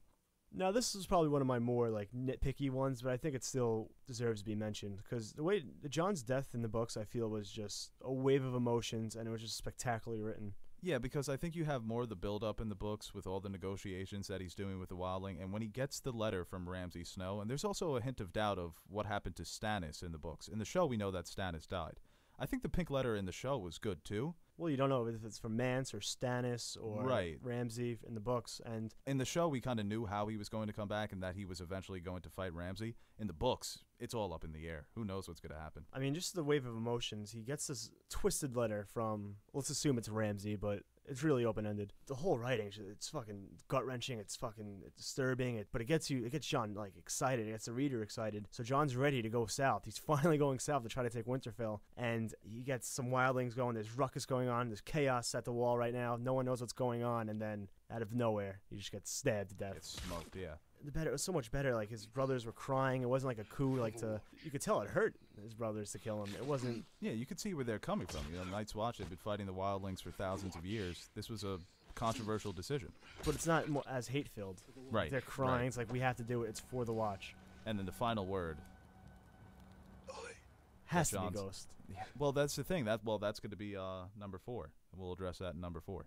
Now this is probably one of my more like nitpicky ones, but I think it still deserves to be mentioned because the way Jon's death in the books, I feel, was just a wave of emotions, and it was just spectacularly written. Yeah, because I think you have more of the build up in the books with all the negotiations that he's doing with the Wildling, and when he gets the letter from Ramsay Snow, and there's also a hint of doubt of what happened to Stannis in the books. In the show, we know that Stannis died. I think the pink letter in the show was good too. Well, you don't know if it's from Mance or Stannis or Right. Ramsay in the books, and In the show, we kind of knew how he was going to come back and that he was eventually going to fight Ramsay. In the books, it's all up in the air. Who knows what's going to happen? I mean, just the wave of emotions. He gets this twisted letter from, let's assume it's Ramsay, but it's really open ended. The whole writing, it's fucking gut wrenching. It's fucking disturbing. It, but it gets you, it gets Jon like excited. It gets the reader excited. So Jon's ready to go south. He's finally going south to try to take Winterfell, and he gets some wildlings going. There's ruckus going on. There's chaos at the wall right now. No one knows what's going on, and then out of nowhere, he just gets stabbed to death. It's smoked, yeah. The better it was so much better like his brothers were crying it wasn't like a coup like to you could tell it hurt his brothers to kill him it wasn't Yeah, you could see where they're coming from. You know, Night's Watch, they've been fighting the Wildlings for thousands of years. This was a controversial decision. but it's not mo- as hate filled Right, they're crying right. it's like we have to do it it's for the watch And then the final word. has to be ghost Well, that's the thing. That well, that's going to be uh, number four. We'll address that in number four.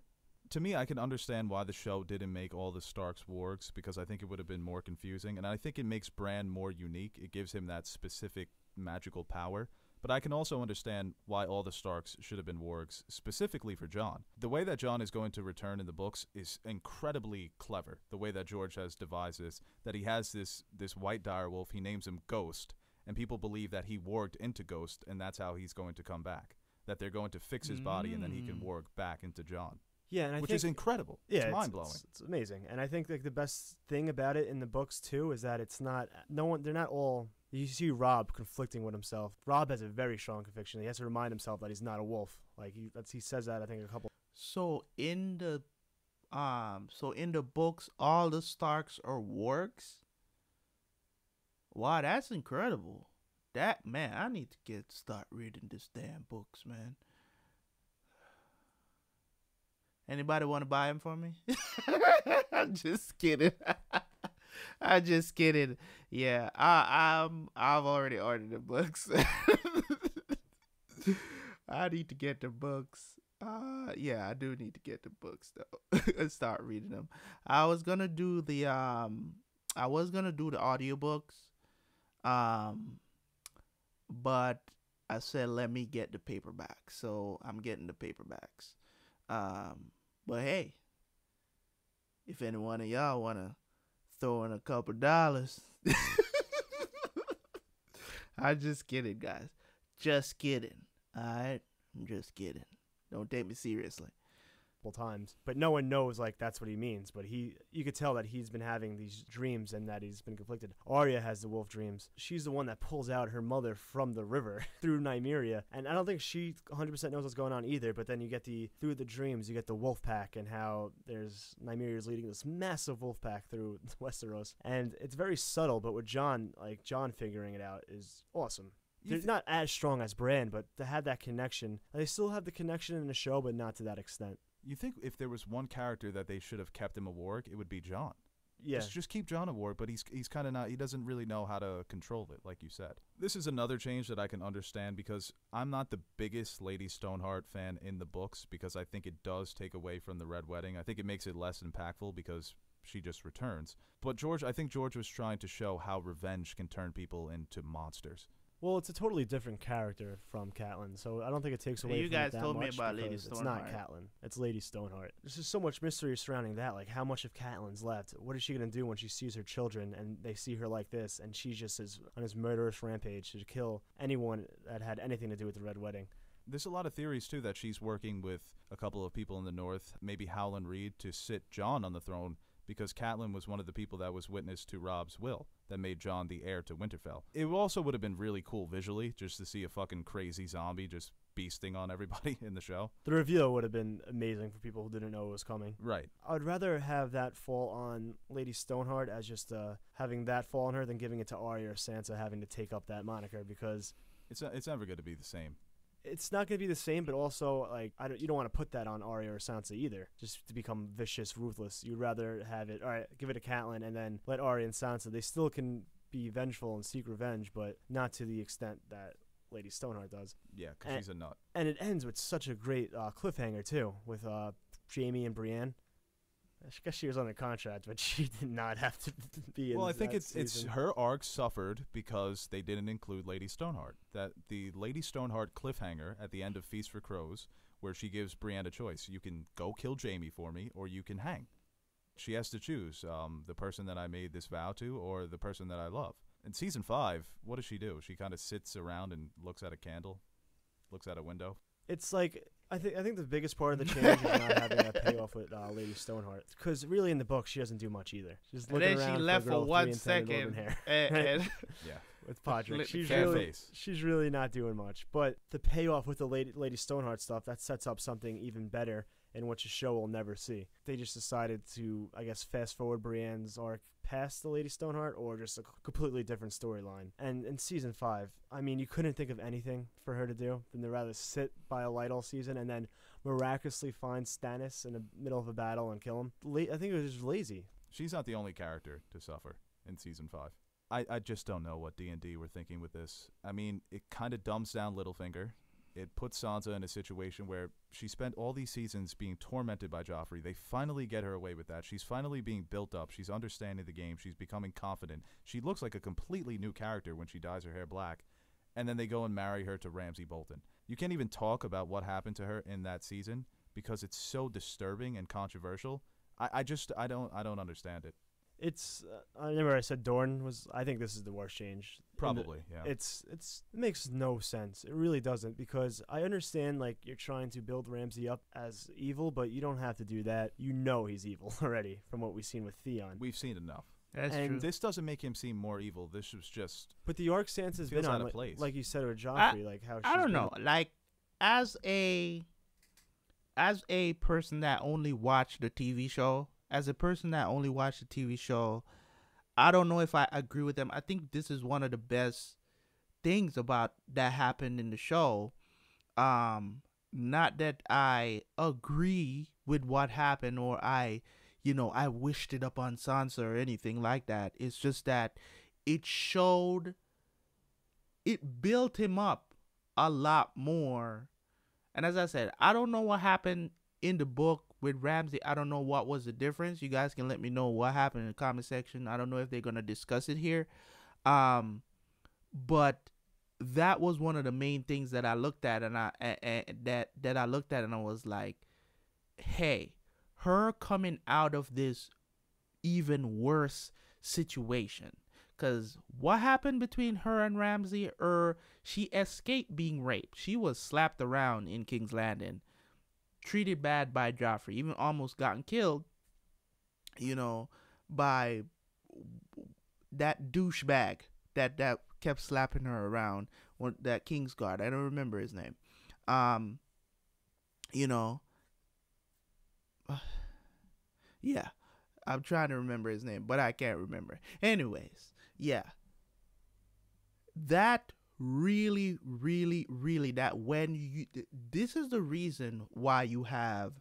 To me, I can understand why the show didn't make all the Starks wargs because I think it would have been more confusing, and I think it makes Bran more unique. It gives him that specific magical power. But I can also understand why all the Starks should have been wargs, specifically for Jon. The way that Jon is going to return in the books is incredibly clever. The way that George has devised this, that he has this this white direwolf, he names him Ghost, and people believe that he warged into Ghost, and that's how he's going to come back. That they're going to fix his body, and then he can Mm. warg back into Jon. Yeah and I which think, is incredible. yeah it's it's, mind blowing. it's, it's amazing and i think like the best thing about it in the books too is that it's not no one they're not all you see robb conflicting with himself robb has a very strong conviction he has to remind himself that he's not a wolf like he that's he says that i think a couple So in the um so in the books all the Starks are wargs? Wow, that's incredible. That man, I need to get start reading this damn books, man. Anybody want to buy them for me? I'm just kidding. I'm just kidding. Yeah, I I'm I've already ordered the books. I need to get the books. Uh yeah, I do need to get the books though. and start reading them. I was going to do the um I was to do the audiobooks. Um but I said let me get the paperback. So I'm getting the paperbacks. Um but hey, if any one of y'all want to throw in a couple dollars, I'm just kidding, guys. Just kidding. All right, I'm just kidding. Don't take me seriously. Times but no one knows like that's what he means. But he you could tell that he's been having these dreams and that he's been conflicted. Arya has the wolf dreams. She's the one that pulls out her mother from the river through Nymeria. And I don't think she 100% knows what's going on either but then you get the through the dreams you get the wolf pack and how there's Nymeria is leading this massive wolf pack through Westeros. And it's very subtle but with Jon like Jon figuring it out is awesome. They're not as strong as Bran, but to have that connection, they still have the connection in the show, but not to that extent. You think if there was one character that they should have kept him a warg, it would be Jon. Yeah. Just, just keep Jon aboard, but he's he's kind of not. He doesn't really know how to control it, like you said. This is another change that I can understand because I'm not the biggest Lady Stoneheart fan in the books because I think it does take away from the Red Wedding. I think it makes it less impactful because she just returns. But George, I think George was trying to show how revenge can turn people into monsters. Well, it's a totally different character from Catelyn, so I don't think it takes Yeah, away. you from it guys that told me much about Lady because It's not Catelyn. It's Lady Stoneheart. There's just so much mystery surrounding that. Like, how much of Catelyn's left? What is she gonna do when she sees her children and they see her like this, and she just is on this murderous rampage to kill anyone that had anything to do with the Red Wedding? There's a lot of theories too that she's working with a couple of people in the north, maybe Howland Reed, to sit Jon on the throne because Catelyn was one of the people that was witness to Robb's will that made Jon the heir to Winterfell. It also would have been really cool visually just to see a fucking crazy zombie just beasting on everybody in the show. The reveal would have been amazing for people who didn't know it was coming. Right. I'd rather have that fall on Lady Stoneheart as just uh, having that fall on her than giving it to Arya or Sansa having to take up that moniker because It's it's never going to be the same. It's not going to be the same, but also like I don't, you don't want to put that on Arya or Sansa either, just to become vicious, ruthless. You'd rather have it. All right, give it to Catelyn, and then let Arya and Sansa. They still can be vengeful and seek revenge, but not to the extent that Lady Stoneheart does. Yeah, because she's a nut. And it ends with such a great uh, cliffhanger too, with uh, Jaime and Brienne. I guess she was under contract, but she did not have to be in. Well, I think it's it's her arc suffered because they didn't include Lady Stoneheart. That the Lady Stoneheart cliffhanger at the end of Feast for Crows, where she gives Brienne a choice: you can go kill Jaime for me, or you can hang. She has to choose um, the person that I made this vow to, or the person that I love. In season five, what does she do? She kind of sits around and looks at a candle, looks out a window. It's like I think I think the biggest part of the change is not having that payoff with uh, Lady Stoneheart, because really in the book she doesn't do much either. She's And looking then she around left for, a for girl with one three and ten second, golden hair. and- Right? and- Yeah. with Podrick, she's really face. she's really not doing much. But the payoff with the Lady Lady Stoneheart stuff that sets up something even better, in which a show will never see. They just decided to, I guess, fast forward Brienne's arc past the Lady Stoneheart, or just a completely different storyline. And in season five, I mean, you couldn't think of anything for her to do than to rather sit by a light all season and then miraculously find Stannis in the middle of a battle and kill him. I think it was just lazy. She's not the only character to suffer in season five. I, I just don't know what D and D were thinking with this. I mean, it kind of dumbs down Littlefinger. It puts Sansa in a situation where she spent all these seasons being tormented by Joffrey. They finally get her away with that. She's finally being built up. She's understanding the game. She's becoming confident. She looks like a completely new character when she dyes her hair black. And then they go and marry her to Ramsay Bolton. You can't even talk about what happened to her in that season because it's so disturbing and controversial. I, I just I don't I don't understand it. It's. Uh, I remember I said Dorne was. I think this is the worst change. In the- Probably, yeah. It's. It's. It makes no sense. It really doesn't because I understand like you're trying to build Ramsay up as evil, but you don't have to do that. You know he's evil already from what we've seen with Theon. We've seen enough. That's And true. This doesn't make him seem more evil. This was just But the arc Sansa's feels been out on, of like, place. like you said with I- Joffrey, like how I she's don't been- know. Like as a as a person that only watched the TV show, as a person that only watched the TV show, I don't know if I agree with them. I think this is one of the best things about that happened in the show. Um not that I agree with what happened or I you know, I wished it up on Sansa or anything like that. It's just that it showed it built him up a lot more. And as I said, I don't know what happened in the book with Ramsay. I don't know what was the difference. You guys can let me know what happened in the comment section. I don't know if they're gonna discuss it here. Um, but that was one of the main things that I looked at, and I and, that that I looked at, and I was like, hey, her coming out of this even worse situation. Cause what happened between her and Ramsay? Or she escaped being raped. She was slapped around in King's Landing, treated bad by Joffrey, even almost gotten killed. You know, by that douchebag that that kept slapping her around. That King's Guard. I don't remember his name. Um, you know. yeah, I'm trying to remember his name, but I can't remember. Anyways, yeah. That really, really, really, that when you, this is the reason why you have,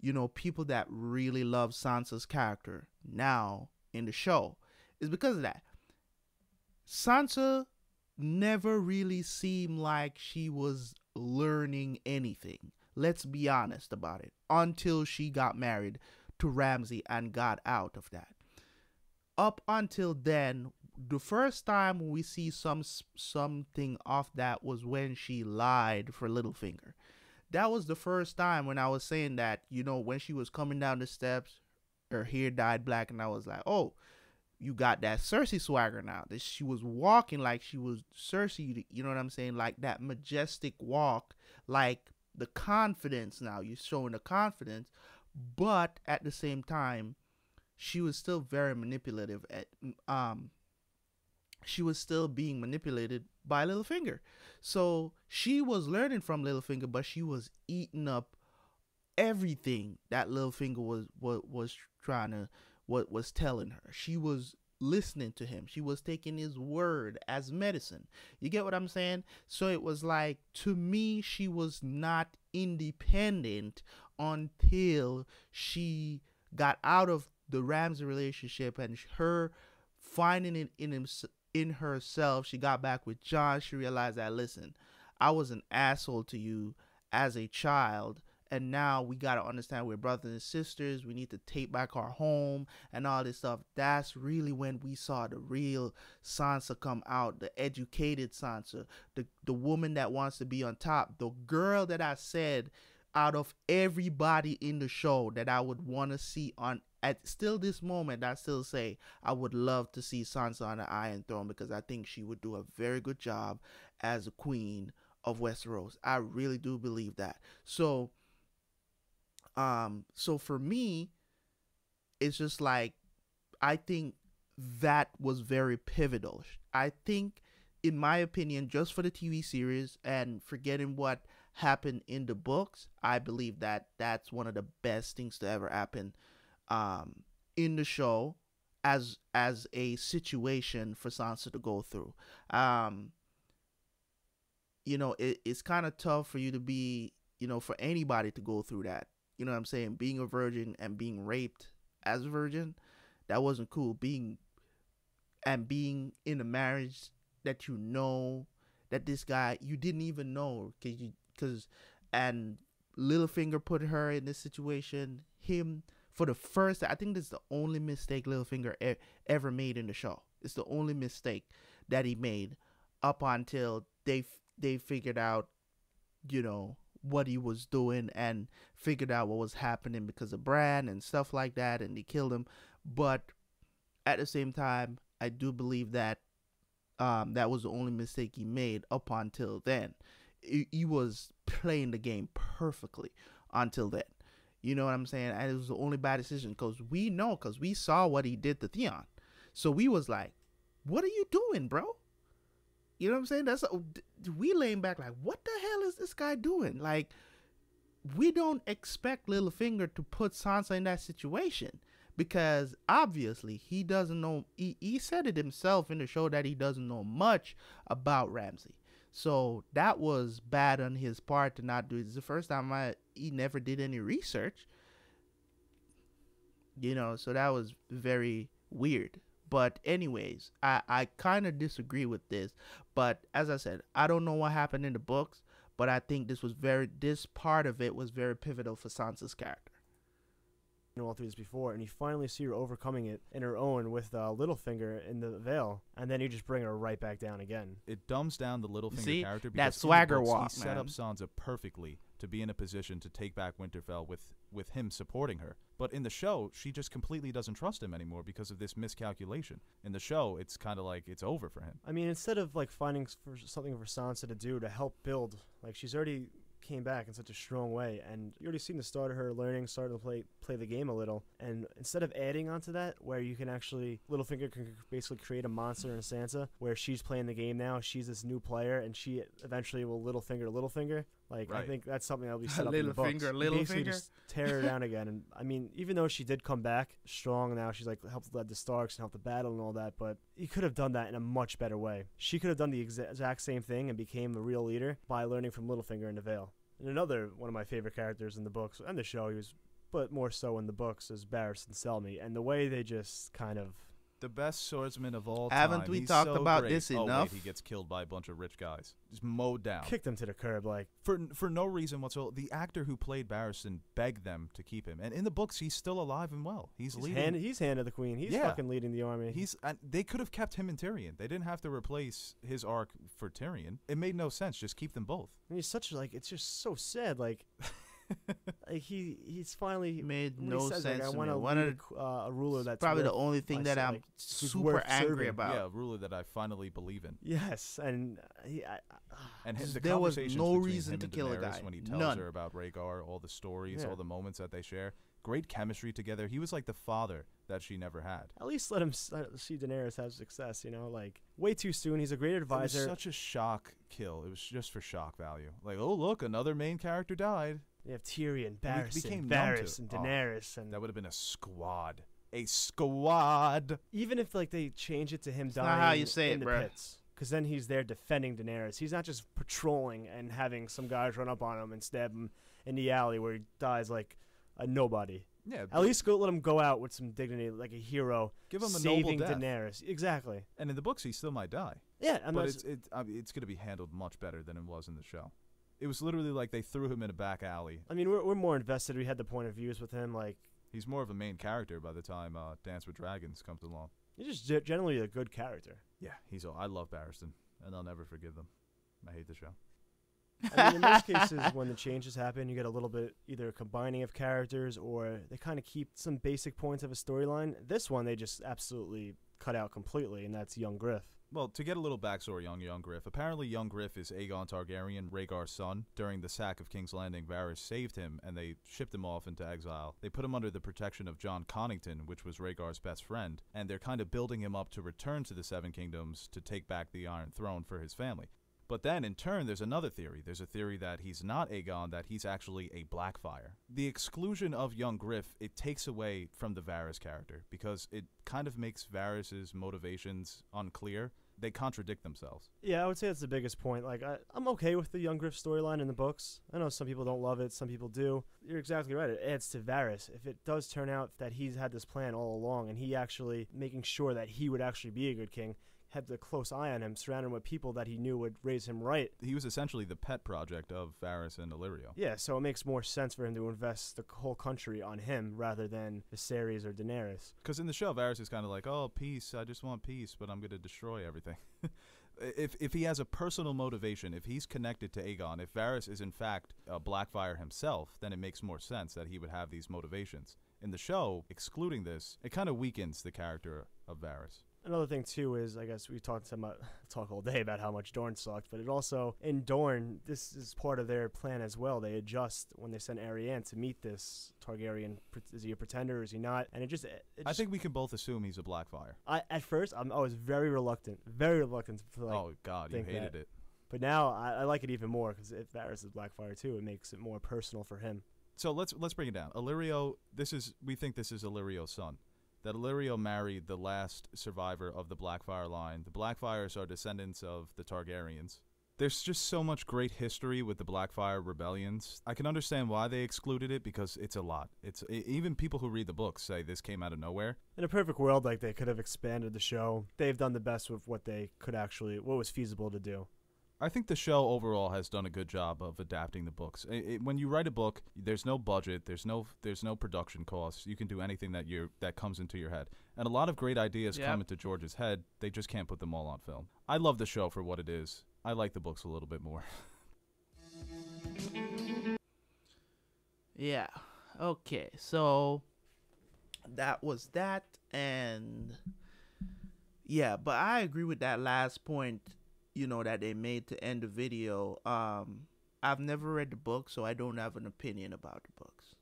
you know, people that really love Sansa's character now in the show is because of that. Sansa never really seemed like she was learning anything. Let's be honest about it. Until she got married to Ramsay and got out of that. Up until then, the first time we see some something off that was when she lied for Littlefinger. That was the first time when I was saying that, you know, when she was coming down the steps, her hair dyed black, and I was like, oh, you got that Cersei swagger now. That she was walking like she was Cersei, you know what I'm saying? Like that majestic walk, like the confidence now. You're showing the confidence, but at the same time, she was still very manipulative at um she was still being manipulated by Littlefinger. So she was learning from Littlefinger, but she was eating up everything that Littlefinger was was was trying to what was telling her. She was listening to him. She was taking his word as medicine. You get what I'm saying? So it was like to me she was not independent until she got out of the Ramsay relationship and her finding it in him, in herself. She got back with Jon. She realized that listen, I was an asshole to you as a child and now we got to understand we're brothers and sisters we need to take back our home and all this stuff that's really when we saw the real sansa come out the educated sansa the, the woman that wants to be on top the girl that i said out of everybody in the show that i would want to see on at still this moment i still say i would love to see sansa on the iron throne because i think she would do a very good job as a queen of westeros i really do believe that so um, so for me, it's just like I think that was very pivotal. I think, in my opinion, just for the TV series and forgetting what happened in the books, I believe that that's one of the best things to ever happen um, in the show as as a situation for Sansa to go through. Um, you know, it, it's kind of tough for you to be, you know, for anybody to go through that. You know what I'm saying? Being a virgin and being raped as a virgin, that wasn't cool. Being and being in a marriage that you know that this guy you didn't even know because you because and Littlefinger put her in this situation. Him for the first, I think this is the only mistake Littlefinger e- ever made in the show. It's the only mistake that he made up until they they figured out, you know, what he was doing and figured out what was happening because of Bran and stuff like that, and they killed him. But at the same time, I do believe that um, that was the only mistake he made up until then. He, he was playing the game perfectly until then. You know what I'm saying? And it was the only bad decision because we know, because we saw what he did to Theon. So we was like, what are you doing, bro? You know what I'm saying? That's we laying back like, what the hell is this guy doing? Like, we don't expect Littlefinger to put Sansa in that situation because obviously he doesn't know. He, he said it himself in the show that he doesn't know much about Ramsay. So that was bad on his part to not do it. It's the first time I he never did any research. You know, so that was very weird. But anyways, I, I kind of disagree with this. But as I said, I don't know what happened in the books, but I think this was very this part of it was very pivotal for Sansa's character all through this before, and you finally see her overcoming it in her own with uh, Littlefinger in the Vale, and then you just bring her right back down again. It dumbs down the Littlefinger See? character That because in the swagger books, walk, he set up. Sansa perfectly to be in a position to take back Winterfell with with him supporting her. But in the show, she just completely doesn't trust him anymore because of this miscalculation. In the show, it's kind of like it's over for him. I mean, instead of like finding for something for Sansa to do to help build, like she's already came back in such a strong way, and you already seen the start of her learning, starting to play play the game a little. And instead of adding onto that, where you can actually Littlefinger can basically create a monster in Sansa, where she's playing the game now, she's this new player, and she eventually will Littlefinger Littlefinger. Like I think that's something that'll be set up in the books. Littlefinger, You Basically, Littlefinger. just tear her down again. And I mean, even though she did come back strong now, she's like helped lead the Starks and helped the battle and all that. But he could have done that in a much better way. She could have done the exact same thing and became a real leader by learning from Littlefinger in the Vale. And another one of my favorite characters in the books and the show, he was but more so in the books is Barristan Selmy, and the way they just kind of The best swordsman of all time. Haven't we He's talked so about great. this Oh, wait, enough? he gets killed by a bunch of rich guys. Just mowed down. kicked him to the curb. Like for for no reason whatsoever. The actor who played Barristan begged them to keep him, and in the books, he's still alive and well. He's, he's leading. hand, he's hand of the queen. He's Yeah. fucking leading the army. He's and they could have kept him and Tyrion. They didn't have to replace his arc for Tyrion. It made no sense. Just keep them both. And he's such like it's just so sad. Like, like he he's finally made when he no says, sense Like, I to want me. to One lead of a, uh, a ruler that's probably the only thing my that se- I'm like, super angry serving. about. Yeah, a ruler that I finally believe in. Yes, and he, I, And his, the There was no reason to and kill a guy. when he tells None. her about Rhaegar, all the stories, Yeah. all the moments that they share. Great chemistry together. He was like the father that she never had. at least let him s- uh, see Daenerys have success. You know, like way too soon. He's a great It was advisor. such a shock kill. It was just for shock value. Like, oh look, another main character died. You have Tyrion, And Barris, became and, numb to Varys, it. and Oh, Daenerys, and That would have been a squad. A squad. even if like they change it to him It's dying not how you say in it, the bruh. pits, because then he's there defending Daenerys. He's not just patrolling and having some guys run up on him and stab him in the alley where he dies like a nobody. Yeah. At least go let him go out with some dignity, like a hero. Give him a noble saving death. Daenerys. Exactly. And in the books, he still might die. Yeah, I'm but it's it, I mean, it's going to be handled much better than it was in the show. It was literally like they threw him in a back alley. I mean, we're we're more invested. We had the point of views with him. Like He's more of a main character by the time uh, Dance with Dragons comes along. he's just ge- generally a good character. Yeah, he's. all I love Barristan, and I'll never forgive them. I hate the show. I mean, in most cases, when the changes happen, you get a little bit either combining of characters or they kind of keep some basic points of a storyline. This one, they just absolutely cut out completely, and that's young Griff. Well, to get a little backstory on young Griff, apparently young Griff is Aegon Targaryen, Rhaegar's son. During the sack of King's Landing, Varys saved him, and they shipped him off into exile. They put him under the protection of Jon Connington, which was Rhaegar's best friend, and they're kind of building him up to return to the Seven Kingdoms to take back the Iron Throne for his family. But then, in turn, there's another theory. There's a theory that he's not Aegon, that he's actually a Blackfire. The exclusion of young Griff, it takes away from the Varys character, because it kind of makes Varys' motivations unclear. They contradict themselves. Yeah, I would say that's the biggest point. Like, I, I'm okay with the young Griff storyline in the books. I know some people don't love it, some people do. You're exactly right. It adds to Varys. If it does turn out that he's had this plan all along and he actually making sure that he would actually be a good king, had the close eye on him, surrounded him with people that he knew would raise him right. He was essentially the pet project of Varys and Illyrio. Yeah, so it makes more sense for him to invest the whole country on him rather than Viserys or Daenerys. Because in the show, Varys is kind of like, oh, peace, I just want peace, but I'm going to destroy everything. if, if he has a personal motivation, if he's connected to Aegon, if Varys is in fact a Blackfire himself, then it makes more sense that he would have these motivations. In the show, excluding this, it kind of weakens the character of Varys. Another thing too is I guess we talked uh, about talk all day about how much Dorne sucked, but it also in Dorne this is part of their plan as well. They adjust when they send Arianne to meet this Targaryen. Is he a pretender? Is he not? And it just, it I think we can both assume he's a Blackfire. I at first I'm, I was very reluctant, very reluctant to like. oh, God, you hated that. it. But now I, I like it even more because if Varys is Blackfire too, it makes it more personal for him. So let's let's bring it down. Illyrio, this is we think this is Illyrio's son. That Illyrio married the last survivor of the Blackfire line. The Blackfires are descendants of the Targaryens. There's just so much great history with the Blackfire rebellions. I can understand why they excluded it because it's a lot. It's e- even people who read the books say this came out of nowhere. In a perfect world, like they could have expanded the show. They've done the best with what they could actually, what was feasible to do. I think the show overall has done a good job of adapting the books. I it, when you write a book, there's no budget, there's no there's no production costs. You can do anything that you that comes into your head, and a lot of great ideas Yep. come into George's head. They just can't put them all on film. I love the show for what it is. I like the books a little bit more. Yeah. Okay. So that was that and yeah, but I agree with that last point, you know, that they made to end the video. Um I've never read the book, so I don't have an opinion about the books.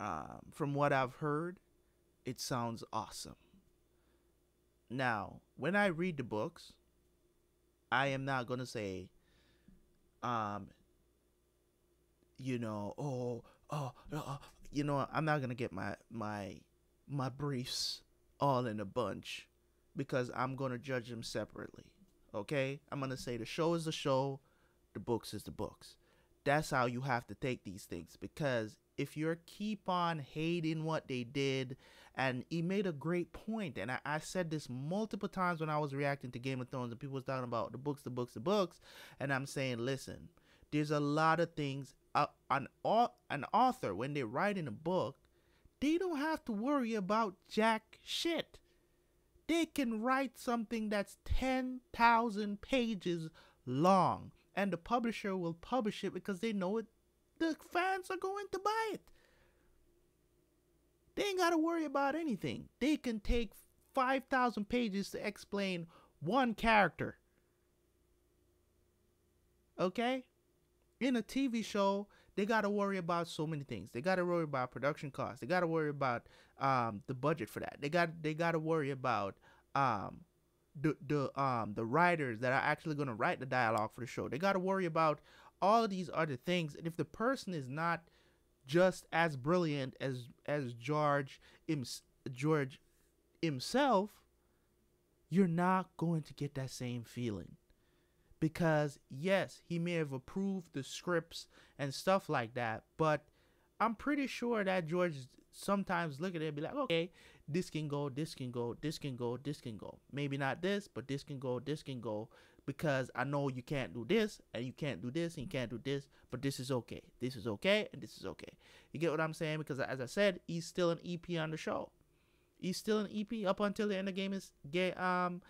Um from what I've heard, it sounds awesome. Now, when I read the books, I am not going to say um you know, oh, oh, uh, you know, I'm not gonna get my my my briefs all in a bunch because I'm gonna judge them separately. Okay, I'm gonna say the show is the show, the books is the books. that's how you have to take these things because if you keep on hating what they did and he made a great point and I, I, said this multiple times when i was reacting to game of thrones and people was talking about the books the books the books and i'm saying listen there's a lot of things uh, an, an author when they're writing a book they don't have to worry about jack shit they can write something that's 10,000 pages long and the publisher will publish it because they know it the fans are going to buy it. They ain't got to worry about anything. They can take 5,000 pages to explain one character. Okay? In a TV show, they got to worry about so many things. They got to worry about production costs. They got to worry about um, the budget for that. They got they got to worry about um, the the um the writers that are actually going to write the dialogue for the show. They got to worry about all of these other things. And if the person is not just as brilliant as as George im, George himself, you're not going to get that same feeling. Because yes, he may have approved the scripts and stuff like that, but I'm pretty sure that George sometimes look at it and be like, okay, this can go, this can go, this can go, this can go. Maybe not this, but this can go, this can go because I know you can't do this and you can't do this and you can't do this, but this is okay. This is okay and this is okay. You get what I'm saying? Because as I said, he's still an EP on the show. He's still an EP up until the end of game is um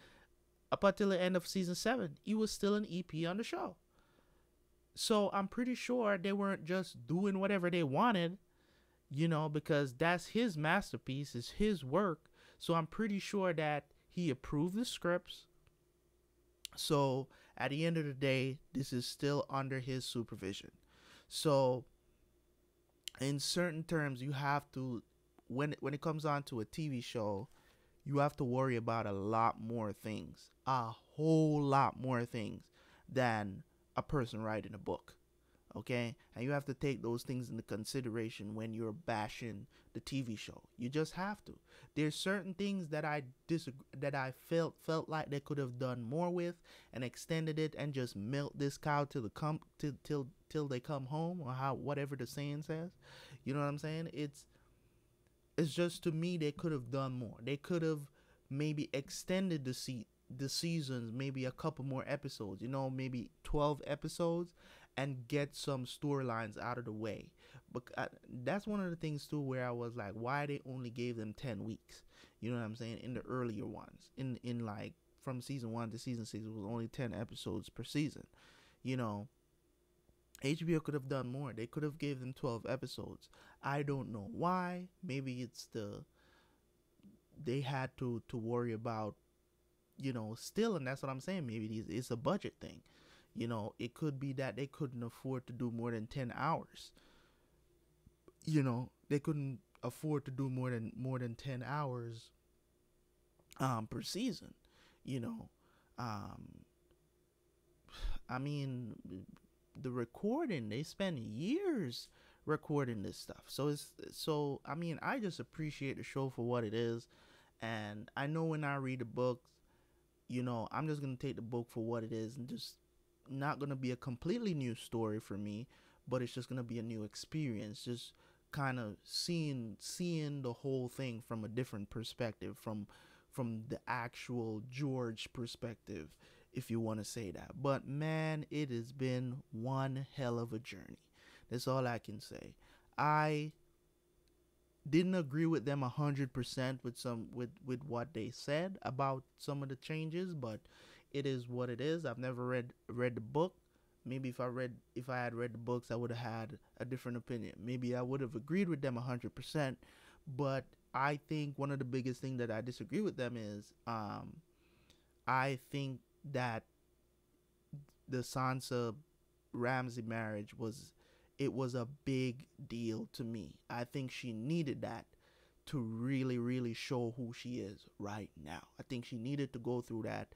up until the end of season seven. He was still an EP on the show. So I'm pretty sure they weren't just doing whatever they wanted you know, because that's his masterpiece, is his work. So I'm pretty sure that he approved the scripts. So at the end of the day, this is still under his supervision. So in certain terms, you have to when when it comes on to a TV show, you have to worry about a lot more things, a whole lot more things than a person writing a book okay? And you have to take those things into consideration when you're bashing the tv show. You just have to. There's certain things that i disagree that i felt felt like they could have done more with and extended it and just milk this cow till the come till till till they come home or how whatever the saying says. You know what i'm saying? It's it's just to me they could have done more. They could have maybe extended the seat the seasons maybe a couple more episodes you know maybe 12 episodes and get some storylines out of the way. But uh, that's one of the things too where I was like, why they only gave them ten weeks? You know what I'm saying? In the earlier ones, in in like from season one to season six, it was only ten episodes per season. You know, HBO could have done more. They could have gave them 12 episodes. I don't know why. Maybe it's the they had to to worry about you know still and that's what I'm saying. Maybe it's a budget thing. You know, it could be that they couldn't afford to do more than 10 hours. You know, they couldn't afford to do more than more than 10 hours um per season, you know. Um I mean the recording, they spend years recording this stuff. So it's so I mean, I just appreciate the show for what it is and I know when I read the books, you know, I'm just going to take the book for what it is and just not going to be a completely new story for me, but it's just going to be a new experience. Just kind of seeing seeing the whole thing from a different perspective from from the actual George perspective if you want to say that. But man, it has been one hell of a journey. That's all I can say. I didn't agree with them a hundred percent with some with with what they said about some of the changes, but it is what it is. I've never read read the book. Maybe if I read if I had read the books, I would have had a different opinion. Maybe I would have agreed with them hundred percent. But I think one of the biggest thing that I disagree with them is um, I think that the Sansa Ramsay marriage was it was a big deal to me. I think she needed that to really really show who she is right now. I think she needed to go through that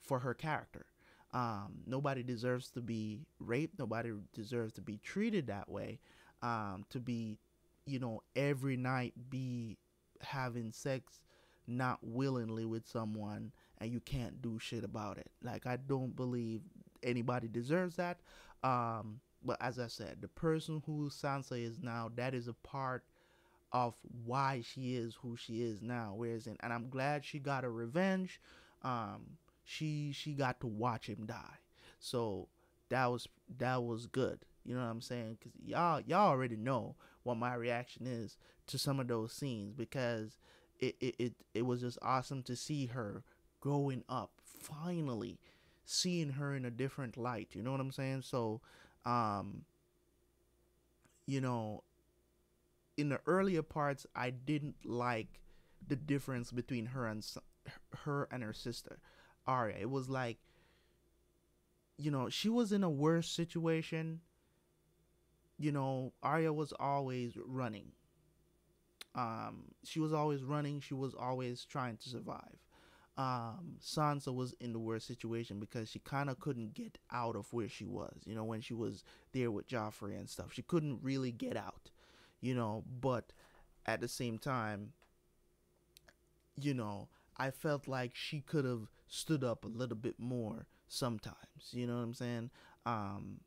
for her character. Um, nobody deserves to be raped. Nobody deserves to be treated that way. Um, to be, you know, every night be having sex not willingly with someone and you can't do shit about it. Like I don't believe anybody deserves that. Um, but as I said, the person who Sansa is now, that is a part of why she is who she is now. Whereas, in, and I'm glad she got her revenge. Um, she she got to watch him die, so that was that was good. You know what I'm saying? Cause y'all y'all already know what my reaction is to some of those scenes because it it it, it was just awesome to see her growing up finally seeing her in a different light you know what i'm saying so um you know in the earlier parts i didn't like the difference between her and her and her sister Arya it was like you know she was in a worse situation. You know Arya was always running. Um she was always running. She was always trying to survive um, Sansa was in the worst situation because she kind of couldn't get out of where she was. You know, when she was there with Joffrey and stuff, she couldn't really get out. You know, but at the same time, you know, I felt like she could have stood up a little bit more sometimes. You know what I'm saying? Um,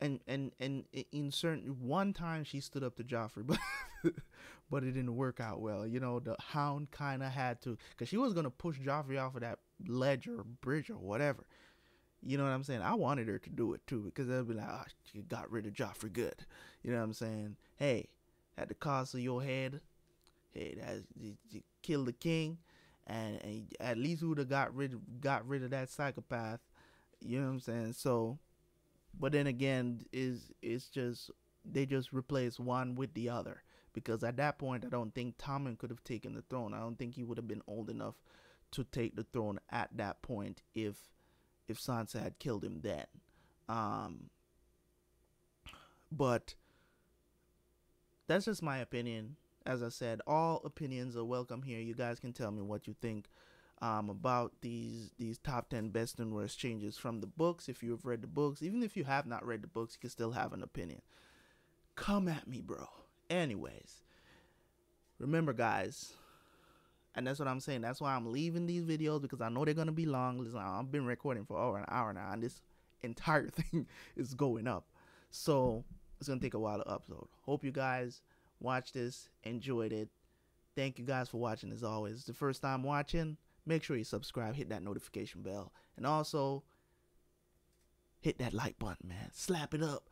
and and and in certain one time she stood up to Joffrey, but but it didn't work out well. You know, the Hound kind of had to, cause she was gonna push Joffrey off of that ledge or bridge or whatever. You know what I'm saying? I wanted her to do it too, because they'll be like, oh, she got rid of Joffrey good. You know what I'm saying? Hey, at the cost of your head, hey, that you, killed the king, and, and at least would have got rid got rid of that psychopath. You know what I'm saying? So but then again, is it's just they just replace one with the other because at that point, I don't think Tommen could have taken the throne. I don't think he would have been old enough to take the throne at that point if if Sansa had killed him then. Um, but that's just my opinion. As I said, all opinions are welcome here. You guys can tell me what you think um, about these these top 10 best and worst changes from the books. If you have read the books, even if you have not read the books, you can still have an opinion. Come at me, bro. Anyways, remember, guys, and that's what I'm saying. That's why I'm leaving these videos because I know they're gonna be long. Listen, I've been recording for over an hour now, and this entire thing is going up, so it's gonna take a while to upload. Hope you guys watched this, enjoyed it. Thank you guys for watching. As always, the first time watching make sure you subscribe, hit that notification bell, and also hit that like button, man. Slap it up,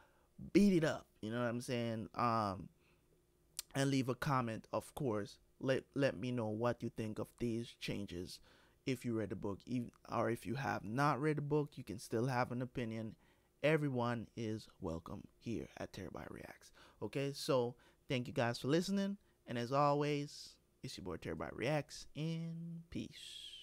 beat it up. You know what I'm saying? Um, and leave a comment, of course. Let let me know what you think of these changes. If you read the book, or if you have not read the book, you can still have an opinion. Everyone is welcome here at Terabyt Reacts. Okay, so thank you guys for listening, and as always. It's your boy Terabyt Reacts, in peace.